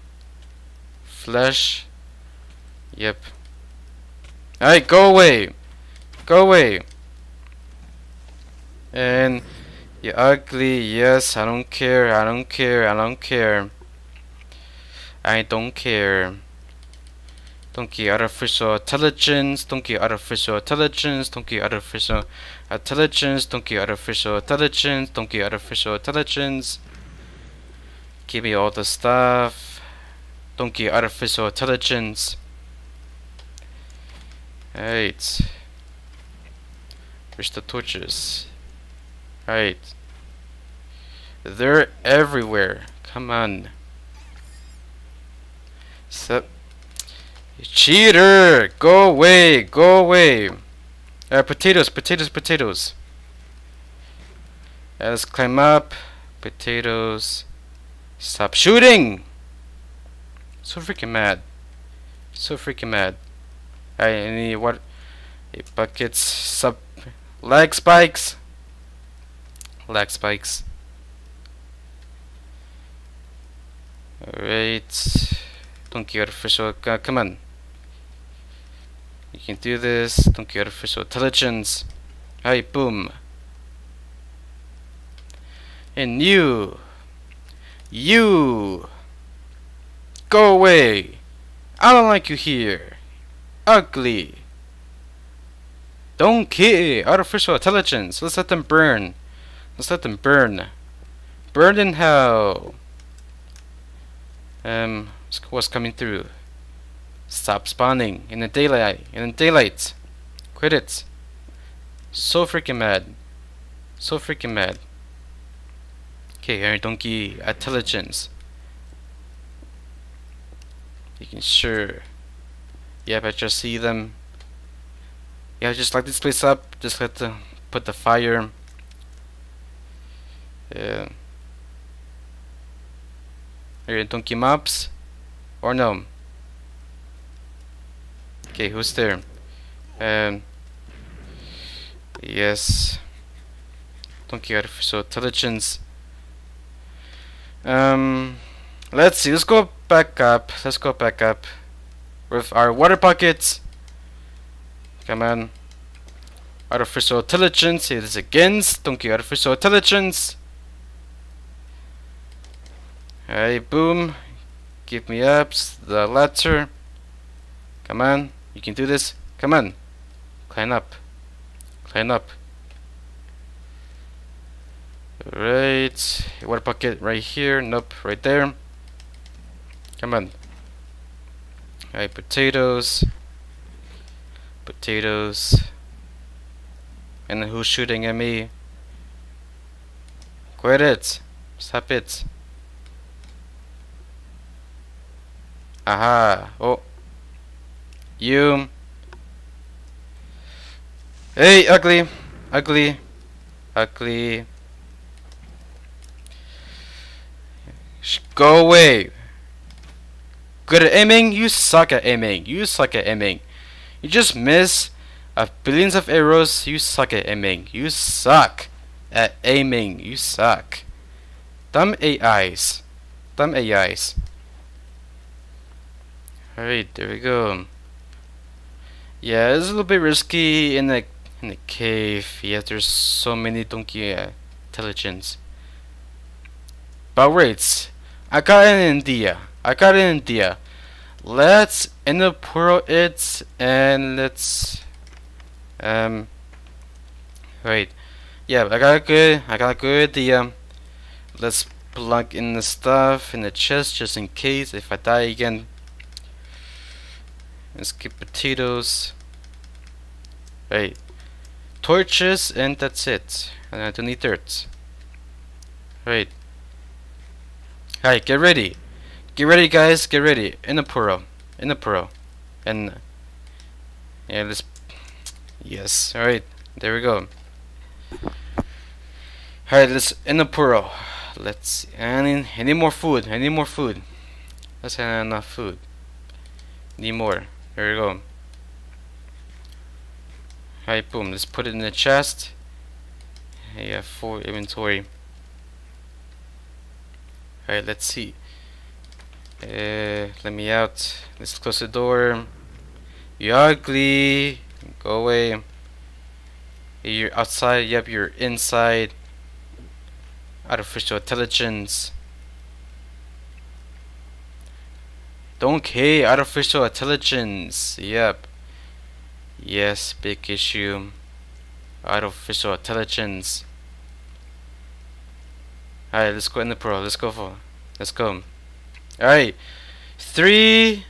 flesh. Yep. Alright, go away! Go away. And you're ugly. Yes, I don't care. I don't care. I don't care. I don't care. Don't artificial intelligence. Don't artificial intelligence. Don't artificial intelligence. Don't get artificial intelligence. Don't get artificial intelligence. Give me all the stuff. Don't get artificial intelligence. Alright. Where's the torches? Right. They're everywhere. Come on. Sup? Cheater! Go away! Go away! Uh, potatoes, potatoes, potatoes. Uh, let's climb up. Potatoes. Stop shooting! So freaking mad. So freaking mad. I need what? A buckets. Sub. Lag spikes. Lag spikes. Alright. Don't get artificial. Uh, come on. Can do this. Don't get artificial intelligence. Hey, boom. And you. You. Go away. I don't like you here. Ugly. Don't care. Artificial intelligence. Let's let them burn. Let's let them burn. Burn in hell. Um, what's coming through? Stop spawning in the daylight. In the daylight. Quit it. So freaking mad. So freaking mad. Okay, Iron Donkey intelligence. You can sure. Yep, I just see them. Yeah, just light this place up. Just let the put the fire. Yeah. Iron Donkey mobs, or no? Okay, who's there? Um. Yes. Donkey artificial intelligence. Um. Let's see. Let's go back up. Let's go back up with our water buckets. Come on. Artificial intelligence. It is against Donkey artificial intelligence. Hey, boom. Give me up the ladder. Come on. You can do this. Come on. Climb up. Climb up. Right. Water bucket right here. Nope. Right there. Come on. Alright, potatoes. Potatoes. And who's shooting at me? Quit it. Stop it. Aha. Oh. You. Hey, ugly. Ugly. Ugly. Go away. Good at aiming? You suck at aiming. You suck at aiming. You just miss of billions of arrows. You suck at aiming. You suck at aiming. You suck. Dumb AIs. Dumb AIs. Alright, there we go. Yeah, it's a little bit risky in the in the cave. Yeah, there's so many donkey uh, intelligence. But wait, I got an idea. I got an idea. Let's interpro it and let's um wait. Yeah, I got a good I got a good idea. Let's plug in the stuff in the chest just in case if I die again. Let's get potatoes. Wait. Torches and that's it. And I don't need dirt. Wait. Alright, get ready. Get ready guys, get ready. In the puro. In the puro. And yeah, let's Yes, alright. There we go. Alright, let's in the puro. Let's see. I need, I need more food. I need more food. Let's have enough food. Need more. There we go. Alright, boom. Let's put it in the chest. Yeah, full inventory. Alright, let's see. Uh, let me out. Let's close the door. You ugly. Go away. You're outside. Yep, you're inside. Artificial intelligence. Don't care. Artificial intelligence. Yep. Yes, big issue. Artificial intelligence. Alright, let's go in the pro. Let's go for. Let's go. Alright. Three,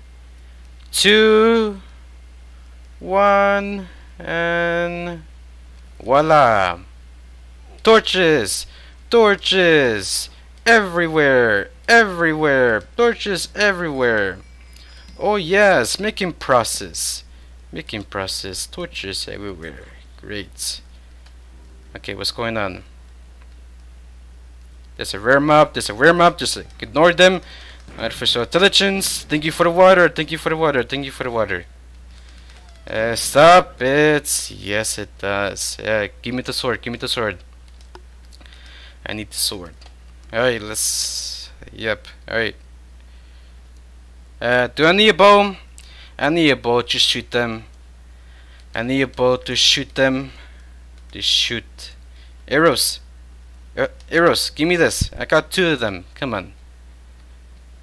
two, one, and voila. Torches! Torches! Everywhere! Everywhere. Torches everywhere. Oh yes, making process. Making process. Torches everywhere. Great. Okay, what's going on? There's a rare mob. There's a rare mob. Just ignore them. Artificial intelligence. Thank you for the water. Thank you for the water. Thank you for the water. Uh, stop it. Yes, it does. Yeah, give me the sword. Give me the sword. I need the sword. Alright, let's... Yep, alright. Uh, do I need a bow? I need a bow to shoot them. I need a bow to shoot them. To shoot. Arrows. Uh, arrows, give me this. I got two of them. Come on.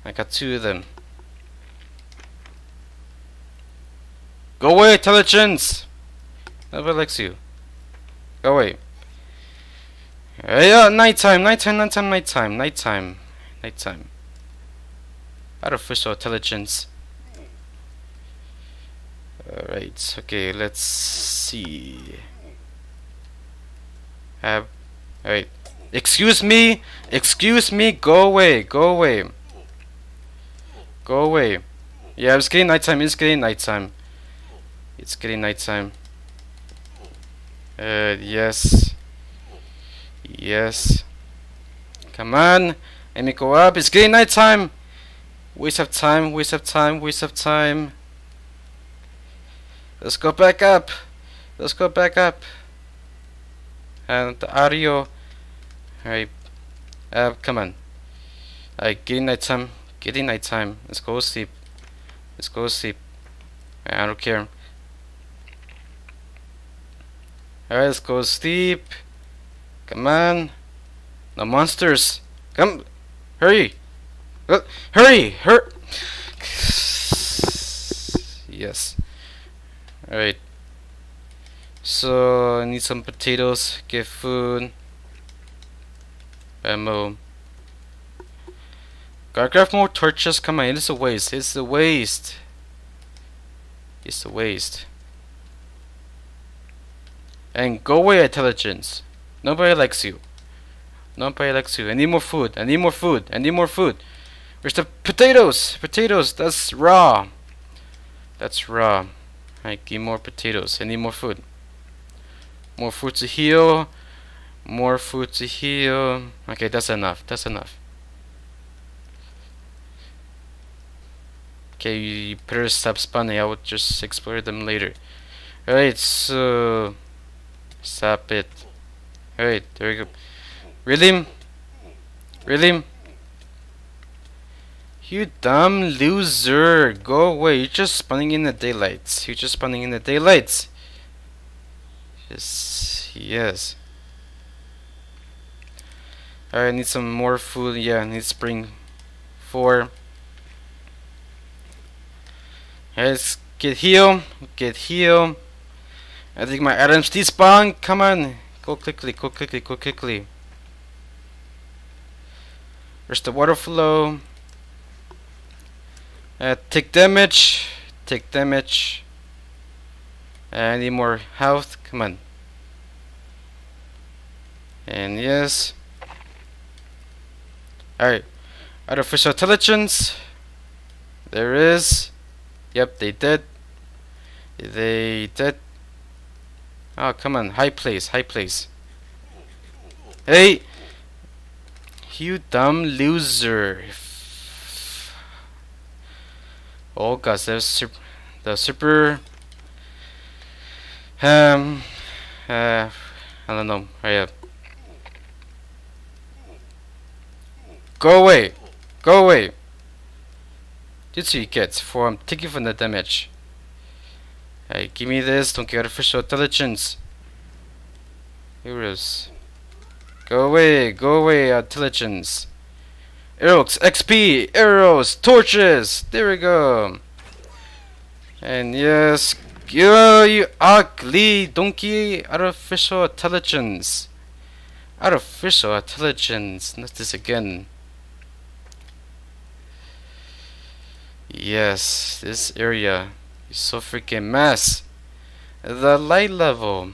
I got two of them. Go away, intelligence! Nobody likes you. Go away. Uh, yeah, nighttime, nighttime, nighttime, nighttime, nighttime, nighttime. Artificial intelligence. Alright, okay, let's see. Uh, alright. Excuse me! Excuse me! Go away! Go away! Go away! Yeah, it's getting nighttime, it's getting nighttime. It's getting nighttime. Uh, yes. Yes. Come on. Let me go up. It's getting nighttime. Waste of time, waste of time, waste of time. Let's go back up. Let's go back up. And the audio. Alright. Uh, come on. Alright, getting nighttime. Getting nighttime. Let's go sleep. Let's go sleep. I don't care. Alright, let's go sleep. Come on. No monsters. Come. Hurry. Uh, hurry. Hur. yes. Alright. So, I need some potatoes. Get food. Ammo. Gotta craft more torches. Come on, it's a waste. It's a waste. It's a waste. And go away, intelligence. Nobody likes you. Likes you. I need more food. I need more food. I need more food. Where's the potatoes? Potatoes. That's raw. That's raw. I need more potatoes. I need more food. More food to heal. More food to heal. Okay, that's enough. That's enough. Okay, you better stop spawning. I will just explore them later. Alright, so... Stop it. Alright, there we go. Really? Really? You dumb loser! Go away, you're just spawning in the daylights. You're just spawning in the daylights. Yes, yes. Alright, I need some more food. Yeah, I need spring. Four. Let's get heal. Get heal. I think my items despawn. Come on. Go quickly. Go quickly. Go quickly. There's the water flow. Uh, take damage. Take damage. Uh, I need more health. Come on. And yes. Alright. Artificial intelligence. There is. Yep, they did. They did. Oh, come on. High place. High place. Hey! You dumb loser. Oh gosh, there's super, the super um uh I don't know. Hurry up. Go away! Go away! Did you get for I'm taking from the damage. Hey, give me this, don't get artificial intelligence. Heroes. Go away, go away, intelligence. Arrows, XP, arrows, torches! There we go. And yes, you, you ugly donkey, artificial intelligence. Artificial intelligence, not this again. Yes, this area is so freaking mess. The light level.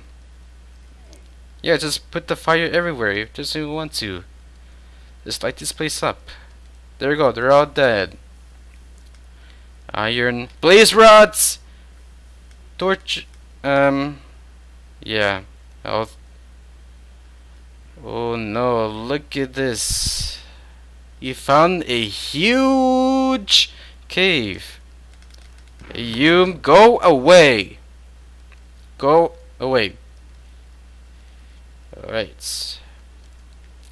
Yeah, just put the fire everywhere. If you want to. Just light this place up. There you go. They're all dead. Iron. Blaze rods! Torch. Um. Yeah. I'll. Oh no, look at this. You found a huge cave. You go away. Go away. Alright.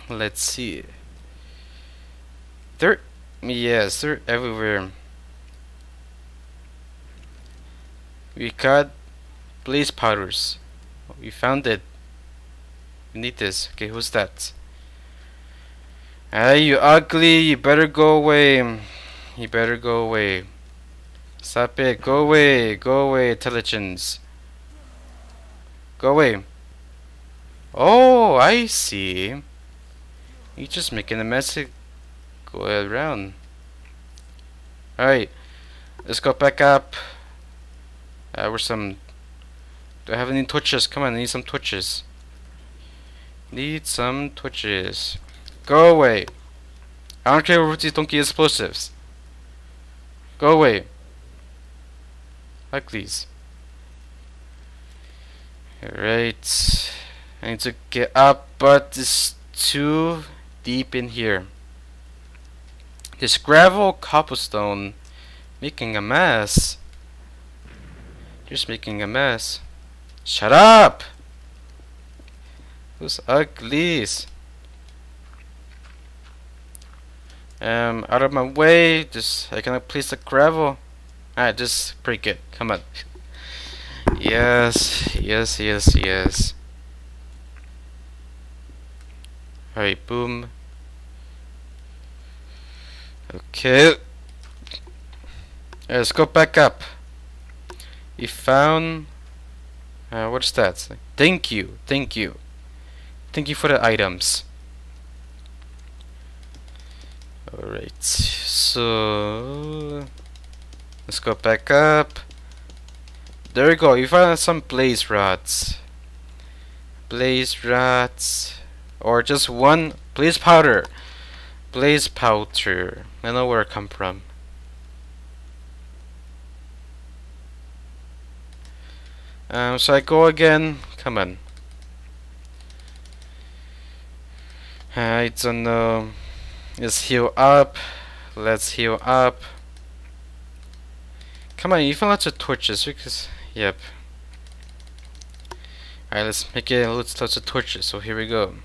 Let's see. They're yes, they're everywhere. We got blaze powders. We found it. We need this. Okay, who's that? Hey, you ugly! You better go away. You better go away. Stop it. Go away. Go away, intelligence. Go away. Oh, I see. You're just making a mess go around. Alright. Let's go back up. Uh, where's some... Do I have any torches? Come on, I need some torches. Need some torches. Go away. I don't care if don't get explosives. Go away. Like these. Alright. I need to get up, but it's too deep in here. This gravel cobblestone making a mess. Just making a mess. Shut up! Who's uglies? Um, out of my way. Just, I cannot place the gravel. Alright, just break it. Come on. yes, yes, yes, yes. Alright, boom. Okay. Let's go back up. We found... Uh, what's that? Thank you, thank you. Thank you for the items. Alright, so... Let's go back up. There we go, you found some blaze rods. Blaze rods. Or just one blaze powder. Blaze powder. I know where it come from. Um, so I go again. Come on. I don't know. Let's heal up. Let's heal up. Come on, found lots of torches because yep. Alright, let's make it lots, lots of torches. So here we go.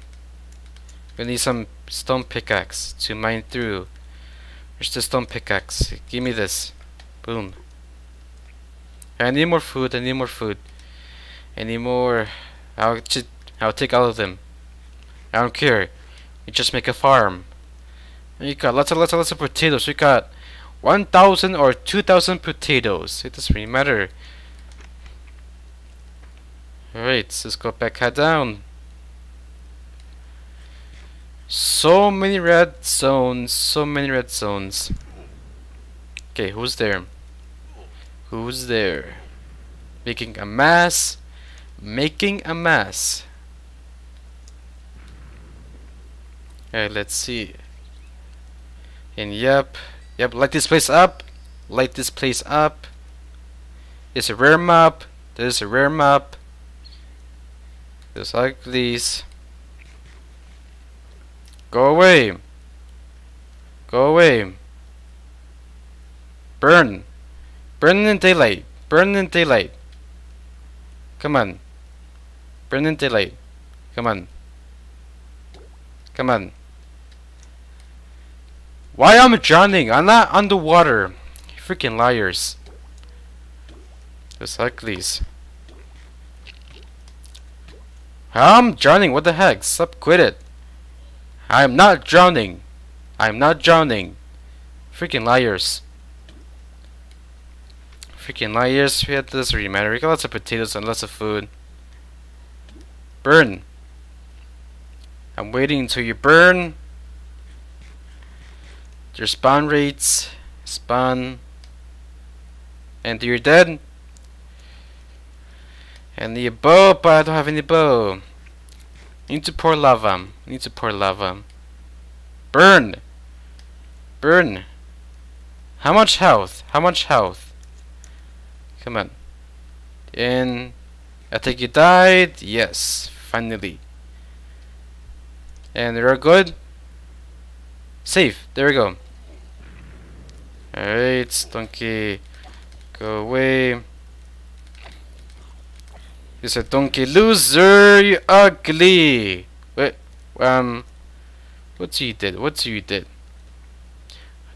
We need some stone pickaxe to mine through. Where's the stone pickaxe? Give me this. Boom. I need more food. I need more food. Any more? I'll just I'll take all of them. I don't care. You just make a farm. And you got lots and lots and lots of potatoes. We got 1,000 or 2,000 potatoes. It doesn't really matter. Alright, let's go back head down. So many red zones. So many red zones. Okay, who's there? Who's there? Making a mess making a mess. Alright, let's see. And yep, yep, light this place up. Light this place up. It's a rare map. There's a rare map. Just like these. Go away. Go away. Burn. Burn in daylight. Burn in daylight. Come on. Brendan Daylight. Come on. Come on. Why am I drowning? I'm not underwater. You freaking liars. Just like these. I'm drowning. What the heck? Stop. Quit it. I'm not drowning. I'm not drowning. Freaking liars. Freaking liars. We had this rematter. We got lots of potatoes and lots of food. Burn. I'm waiting until you burn. Your spawn rates. Spawn. And you're dead. And the bow, but I don't have any bow. Need to pour lava. Need to pour lava. Burn! Burn. How much health? How much health? Come on. In. I think you died. Yes. Finally. And you're good. Save. There we go. Alright, donkey. Go away. You're a donkey loser, you ugly. Wait, um, what's you did? What's you did?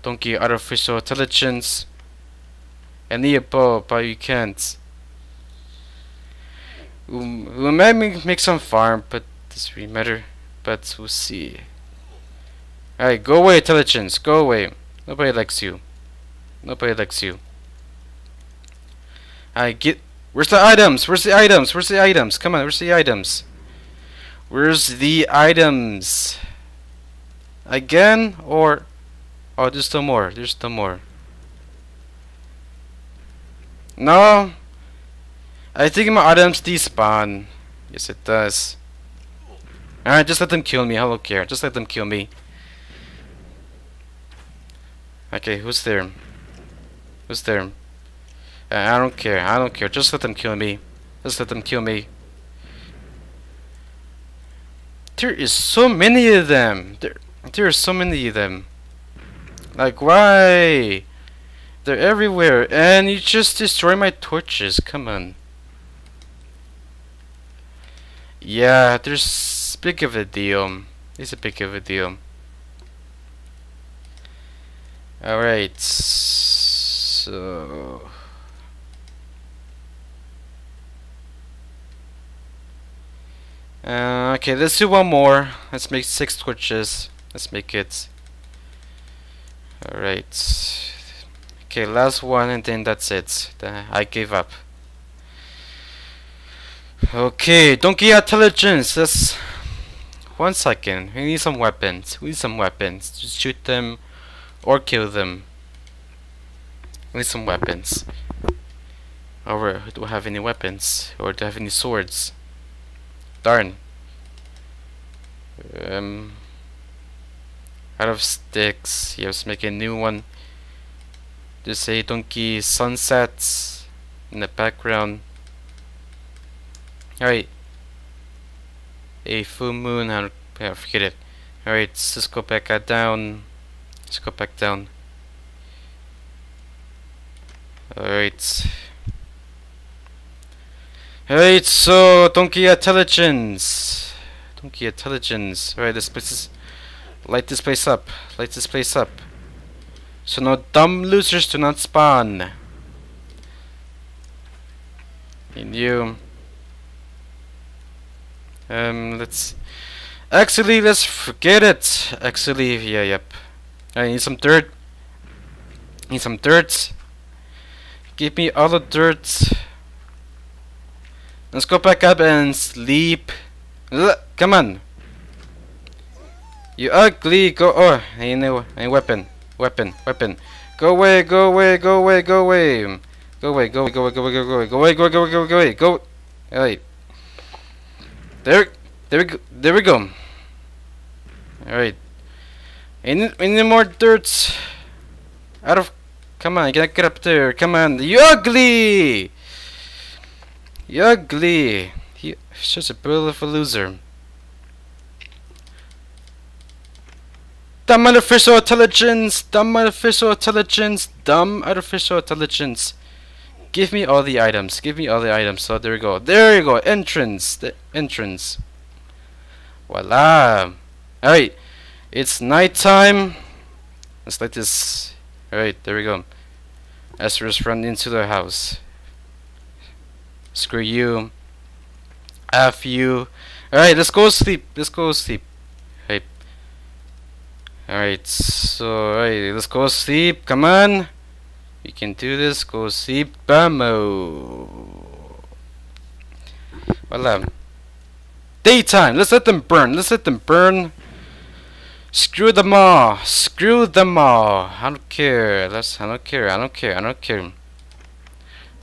Donkey artificial intelligence. And Neopo, but you can't. We, we might make some farm, but this really matter. But we'll see. Alright, go away, intelligence. Go away. Nobody likes you. Nobody likes you. I get. Where's the items? Where's the items? Where's the items? Come on, where's the items? Where's the items? Again? Or. Oh, there's still more. There's still more. No. I think my items despawn. Yes, it does. Alright, just let them kill me. I don't care. Just let them kill me. Okay, who's there? Who's there? Uh, I don't care. I don't care. Just let them kill me. Just let them kill me. There is so many of them. There, there are so many of them. Like, why? They're everywhere. And you just destroy my torches. Come on. Yeah, there's big of a deal. It's a big of a deal. Alright. So... Uh, okay, let's do one more. Let's make six twitches. Let's make it. Alright. Okay, last one and then that's it. I gave up. Okay, Donkey Intelligence. Let's... One second. We need some weapons. We need some weapons. Just shoot them or kill them. We need some weapons. Or do I have any weapons? Or do I have any swords? Darn. Um, out of sticks. Yes, make a new one. Just say donkey sunsets in the background. Alright. A full moon. I don't, forget it. Alright, let's go back down. Let's go back down. Alright. Alright, so Donkey Intelligence. Donkey Intelligence. Alright, this place is light this place up. Light this place up. So no dumb losers do not spawn. And you um let's actually let's forget it. Actually yeah yep. I need some dirt. Need some dirt. Give me all the dirt. Let's go back up and sleep. Come on. You ugly. Go. Oh, I need a weapon. Weapon. Weapon. Go away. Go away. Go away. Go away. Go away. Go away. Go away. Go away. Go away. Go away. Go away. Go away. Go away. Go away. Go. Alright. There. There we go. There we go. Alright. Any, any more dirt? Out of... Come on, get, get up there. Come on. You ugly! Ugly! He, he's just a beautiful loser. Dumb artificial intelligence! Dumb artificial intelligence! Dumb artificial intelligence! Give me all the items. Give me all the items. So there we go. There you go. Entrance. The entrance. Voila. Alright. It's nighttime. Let's let this. Alright, there we go. Ezra's run into the house. Screw you. F you. Alright, let's go sleep. Let's go sleep. Alright. Alright, so alright, let's go sleep. Come on. You can do this. Go sleep. Bamo. Voila. Daytime. Let's let them burn. Let's let them burn. Screw them all. Screw them all. I don't care. Let's. I don't care. I don't care. I don't care.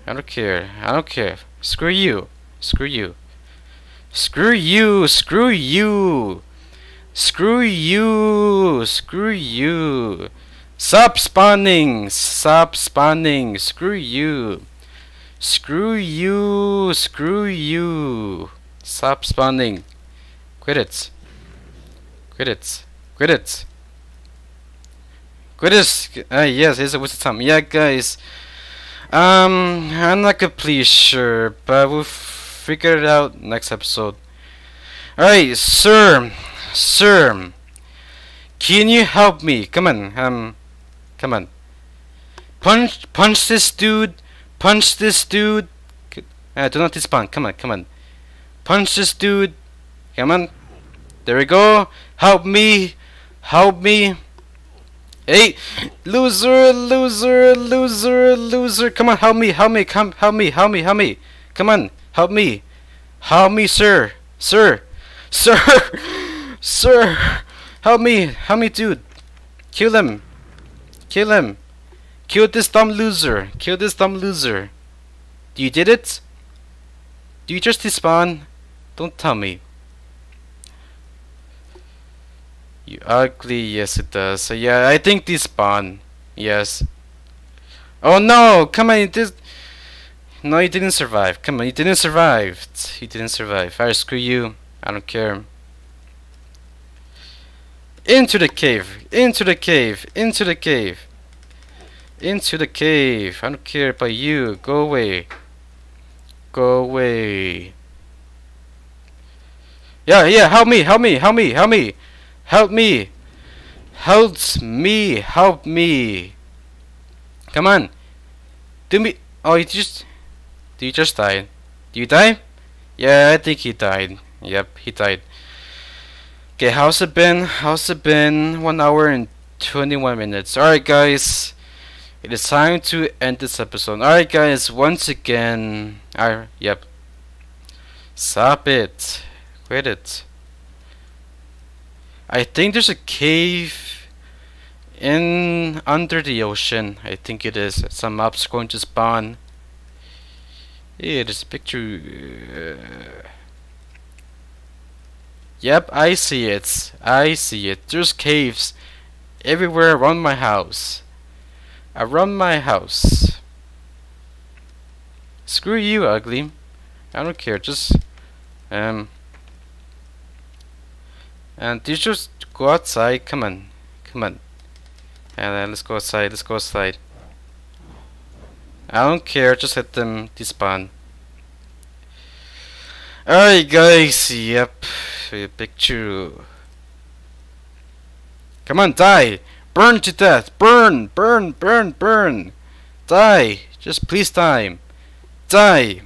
I don't care. I don't care. Screw you. Screw you. Screw you. Screw you. Screw you. Screw you. Stop spawning! Stop spawning! Screw you! Screw you! Screw you! Stop spawning! Quit it! Quit it! Quit it! Quit it! Uh, yes, it's a waste of time. Yeah, guys. Um, I'm not completely sure, but we'll figure it out next episode. Alright, sir! Sir! Can you help me? Come on, um, come on. Punch, punch this dude. Punch this dude. Uh, do not despawn. Come on, come on. Punch this dude. Come on. There we go. Help me. Help me. Hey, loser, loser, loser, loser. Come on, help me, help me, come, help me, help me, help me. Come on, help me. Help me, sir. Sir. Sir. Sir. Help me! Help me, dude! Kill him! Kill him! Kill this dumb loser! Kill this dumb loser! You did it? Do you just despawn? Don't tell me. You ugly, yes it does. So yeah, I think despawn. Yes. Oh no! Come on, you did No, you didn't survive. Come on, you didn't survive. You didn't survive. Alright, screw you. I don't care. Into the cave! Into the cave! Into the cave! Into the cave! I don't care about you. Go away. Go away. Yeah, yeah, help me, help me, help me, help me! Help me! Help me! Help me! Come on! Do me- Oh, you just- Did you just die? Did you die? Yeah, I think he died. Yep, he died. Okay, how's it been? How's it been? One hour and 21 minutes. Alright, guys. It is time to end this episode. Alright, guys. Once again. I, yep. Stop it. Quit it. I think there's a cave in under the ocean. I think it is. Some mobs going to spawn. Yeah, there's a picture. Uh, Yep, I see it. I see it. There's caves everywhere around my house. Around my house. Screw you, ugly. I don't care. Just, um, and you just go outside. Come on, come on. And then let's go outside. Let's go outside. I don't care. Just let them despawn. Alright, guys. Yep picture. Come on, die! Burn to death! Burn! Burn! Burn! Burn! Die! Just please die! Die!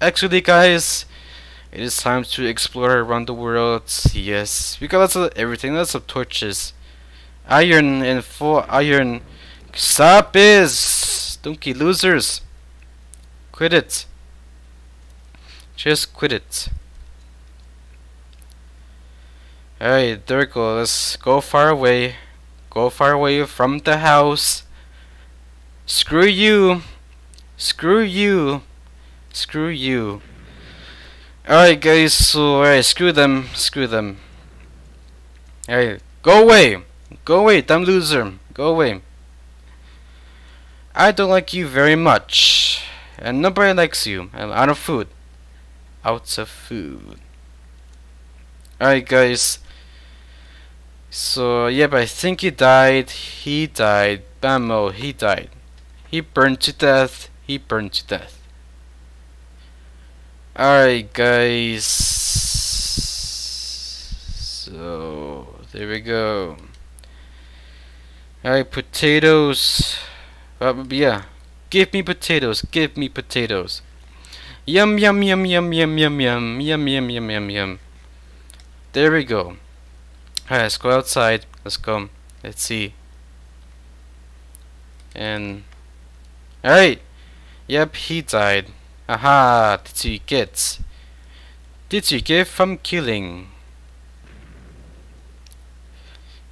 Actually, guys, it is time to explore around the world. Yes, we got lots of everything. Lots of torches, iron and full iron. Stop is donkey losers. Quit it. Just quit it. Alright, there we go. Let's go far away. Go far away from the house. Screw you. Screw you. Screw you. Alright guys, so alright, screw them. Screw them. Alright, go away. Go away, dumb loser. Go away. I don't like you very much. And nobody likes you. I'm out of food. Out of food. Alright guys. So, yep, I think he died. He died. Bamo, oh, he died. He burned to death. He burned to death. Alright, guys. So, there we go. Alright, potatoes. Uh, yeah. Give me potatoes. Give me potatoes. Yum, yum, yum, yum, yum, yum, yum, yum, yum, yum, yum, yum. There we go. Alright, let's go outside. Let's go. Let's see. And... Alright! Yep, he died. Aha! Did you get? Did you get from killing?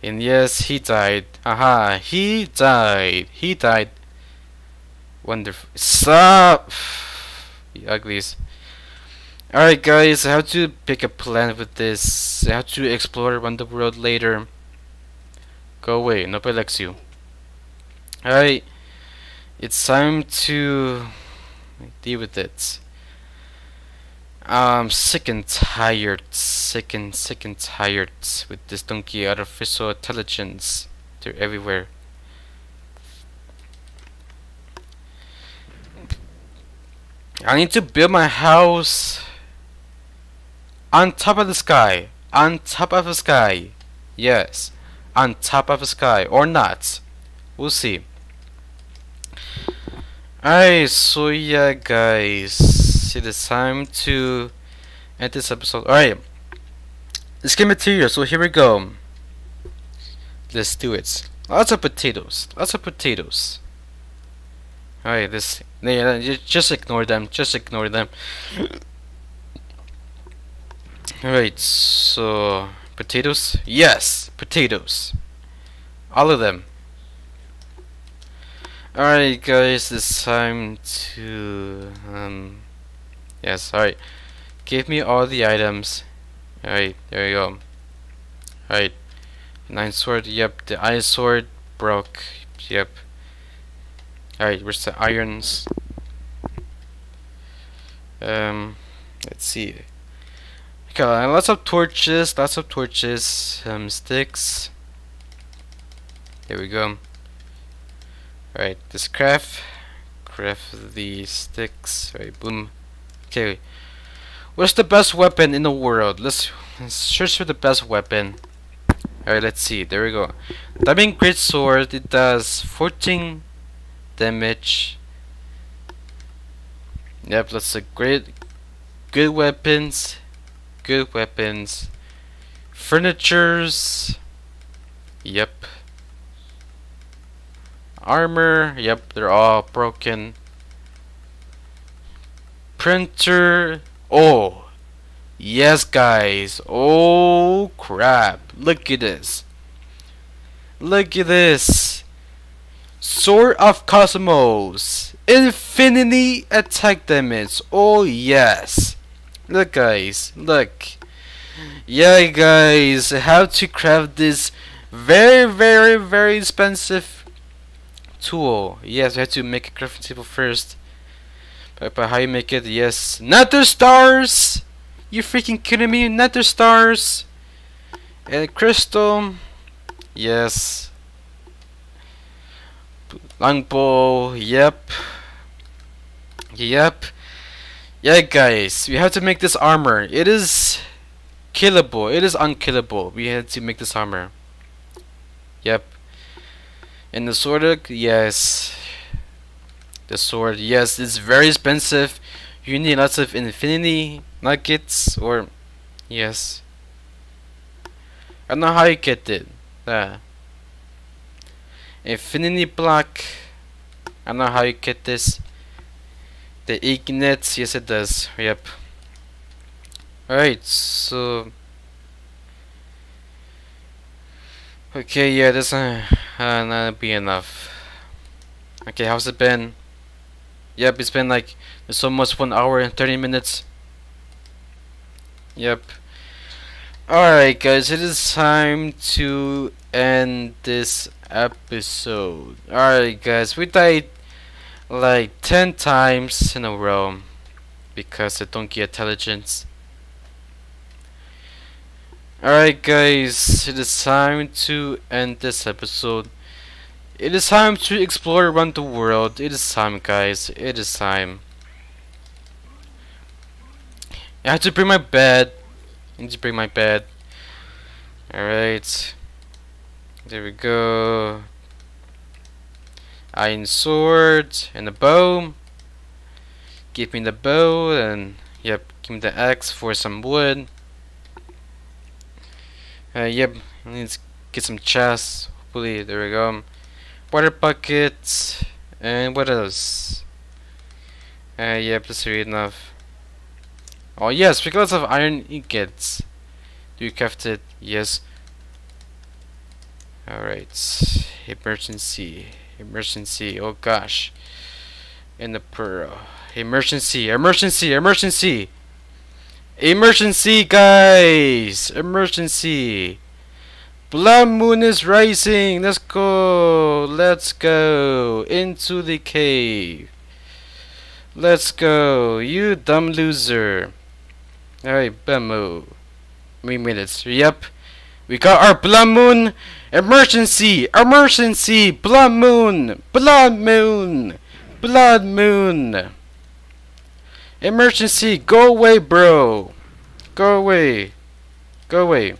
And yes, he died. Aha! He died! He died! Wonderful. Stop! You uglies. Alright guys, how to pick a plan with this, how to explore around the world later. Go away. Nobody likes you. Alright. It's time to deal with it. I'm sick and tired, sick and sick and tired with this donkey artificial intelligence. They're everywhere. I need to build my house on top of the sky. On top of the sky. Yes. On top of the sky. Or not. We'll see. Alright, so yeah guys. See, It is time to end this episode. Alright. Let's get material, so here we go. Let's do it. Lots of potatoes. Lots of potatoes. Alright, this yeah, just ignore them. Just ignore them. Alright, so potatoes? Yes, potatoes. All of them. Alright guys, it's time to um yes, alright. Give me all the items. Alright, there you go. Alright. Nine sword, yep, the iron sword broke. Yep. Alright, where's the irons? Um, let's see. Okay, lots of torches, lots of torches, um, sticks. There we go. Alright, this craft. Craft the sticks. Alright, boom. Okay. What's the best weapon in the world? Let's, let's search for the best weapon. Alright, let's see. There we go. Diamond Great Sword. It does 14 damage. Yep, that's a great, good weapons, good weapons. Furnitures. Yep. Armor. Yep, they're all broken. Printer. Oh. Yes, guys. Oh, crap. Look at this. Look at this. Sword of Cosmos. Infinity attack damage. Oh yes. Look guys. Look. Yeah guys. How to craft this very very very expensive tool. Yes, we have to make a crafting table first. But, but how you make it? Yes. Nether stars! You freaking kidding me? Nether stars! And crystal. Yes. Longbow, yep. Yep. Yeah, guys, we have to make this armor. It is killable. It is unkillable. We had to make this armor. Yep. And the sword, yes. The sword, yes, it's very expensive. You need lots of infinity nuggets, or, yes. I don't know how you get it. Yeah. Infinity block. I don't know how you get this. The ignite, yes it does. Yep. Alright, so Okay, yeah, this uh, uh not be enough. Okay, how's it been? Yep, it's been like it's almost one hour and thirty minutes. Yep. Alright guys, it is time to end this episode. Alright guys, we died like 10 times in a row because I don't get intelligence. Alright guys, it is time to end this episode. It is time to explore around the world. It is time guys, it is time. I have to bring my bed. I need to bring my bed. Alright. There we go. Iron sword and a bow. Give me the bow and yep, give me the axe for some wood. Uh, yep, let's get some chests. Hopefully, there we go. Water buckets and what else? Uh, yep, that's really enough. Oh yes, because of iron ingots. Do you craft it? Yes. Alright. Emergency. Emergency. Oh gosh. In the pearl. Emergency. Emergency. Emergency. Emergency, guys. Emergency. Blood moon is rising. Let's go. Let's go into the cave. Let's go. You dumb loser. Alright, Bemo. Three minutes. Yep. We got our blood moon. Emergency! Emergency! Blood moon! Blood moon! Blood moon! Emergency! Go away, bro! Go away! Go away!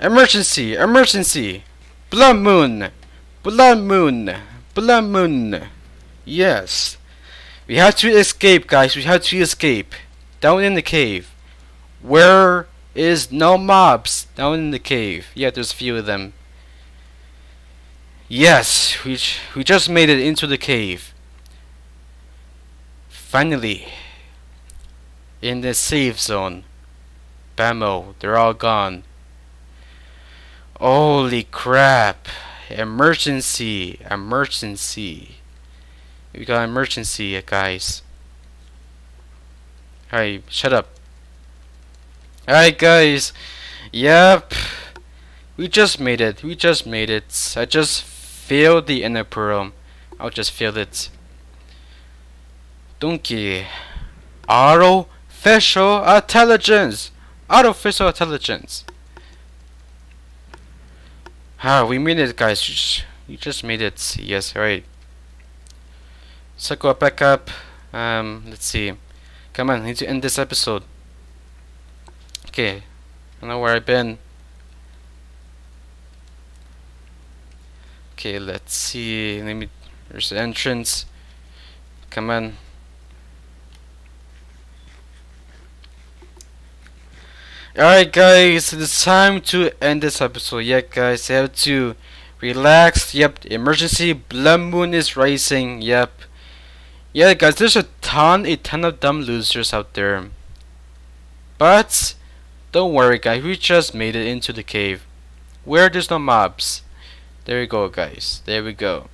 Emergency! Emergency! Blood moon! Blood moon! Blood moon! Yes. We have to escape, guys. We have to escape. Down in the cave. Where is no mobs? Down in the cave. Yeah, there's a few of them. Yes, we, we just made it into the cave. Finally. In the safe zone. Bamo, they're all gone. Holy crap. Emergency. Emergency. We got emergency, guys. Alright, shut up. Alright, guys. Yep. We just made it. We just made it. I just failed the ender pearl. I'll just fail it. Donkey. Artificial intelligence. Artificial intelligence. Ah, we made it, guys. You just, you just made it. Yes, right. So go back up. Um, let's see. Come on, I need to end this episode. Okay, I know where I've been. Okay, let's see. Let me. There's the entrance. Come on. Alright guys, it's time to end this episode. Yeah guys, I have to relax. Yep, emergency blood moon is rising. Yep. Yeah guys, there's a ton, a ton of dumb losers out there. But, don't worry guys, we just made it into the cave. Where there's no mobs. There we go guys, there we go.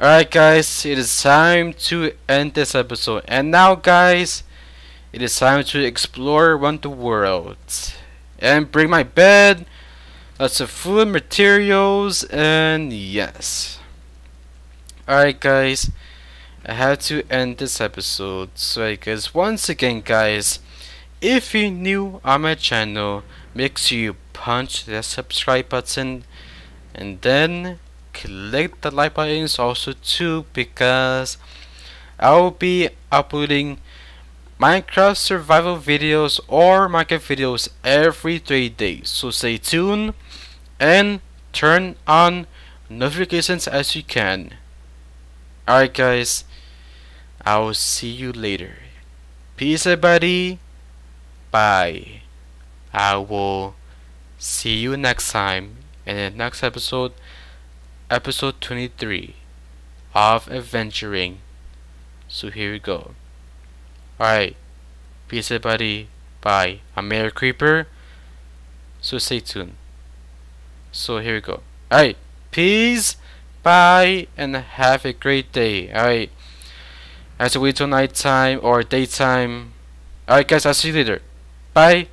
Alright guys, it is time to end this episode. And now guys, it is time to explore around the world. And bring my bed, lots of food, materials, and yes. Alright guys, I had to end this episode. So guys, once again guys, if you're new on my channel, make sure you punch the subscribe button and then click the like button also too because I'll be uploading Minecraft survival videos or Minecraft videos every 3 days. So stay tuned and turn on notifications as you can. Alright guys, I will see you later. Peace everybody. Bye. I will see you next time in the next episode, episode 23 of Adventuring. So here we go. Alright. Peace everybody. Bye. I'm Eric Creeper. So stay tuned. So here we go. Alright. Peace. Bye. And have a great day. Alright. As we wait till nighttime or daytime. Alright guys, I'll see you later. Bye.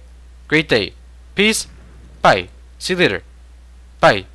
Great day. Peace. Bye. See you later. Bye.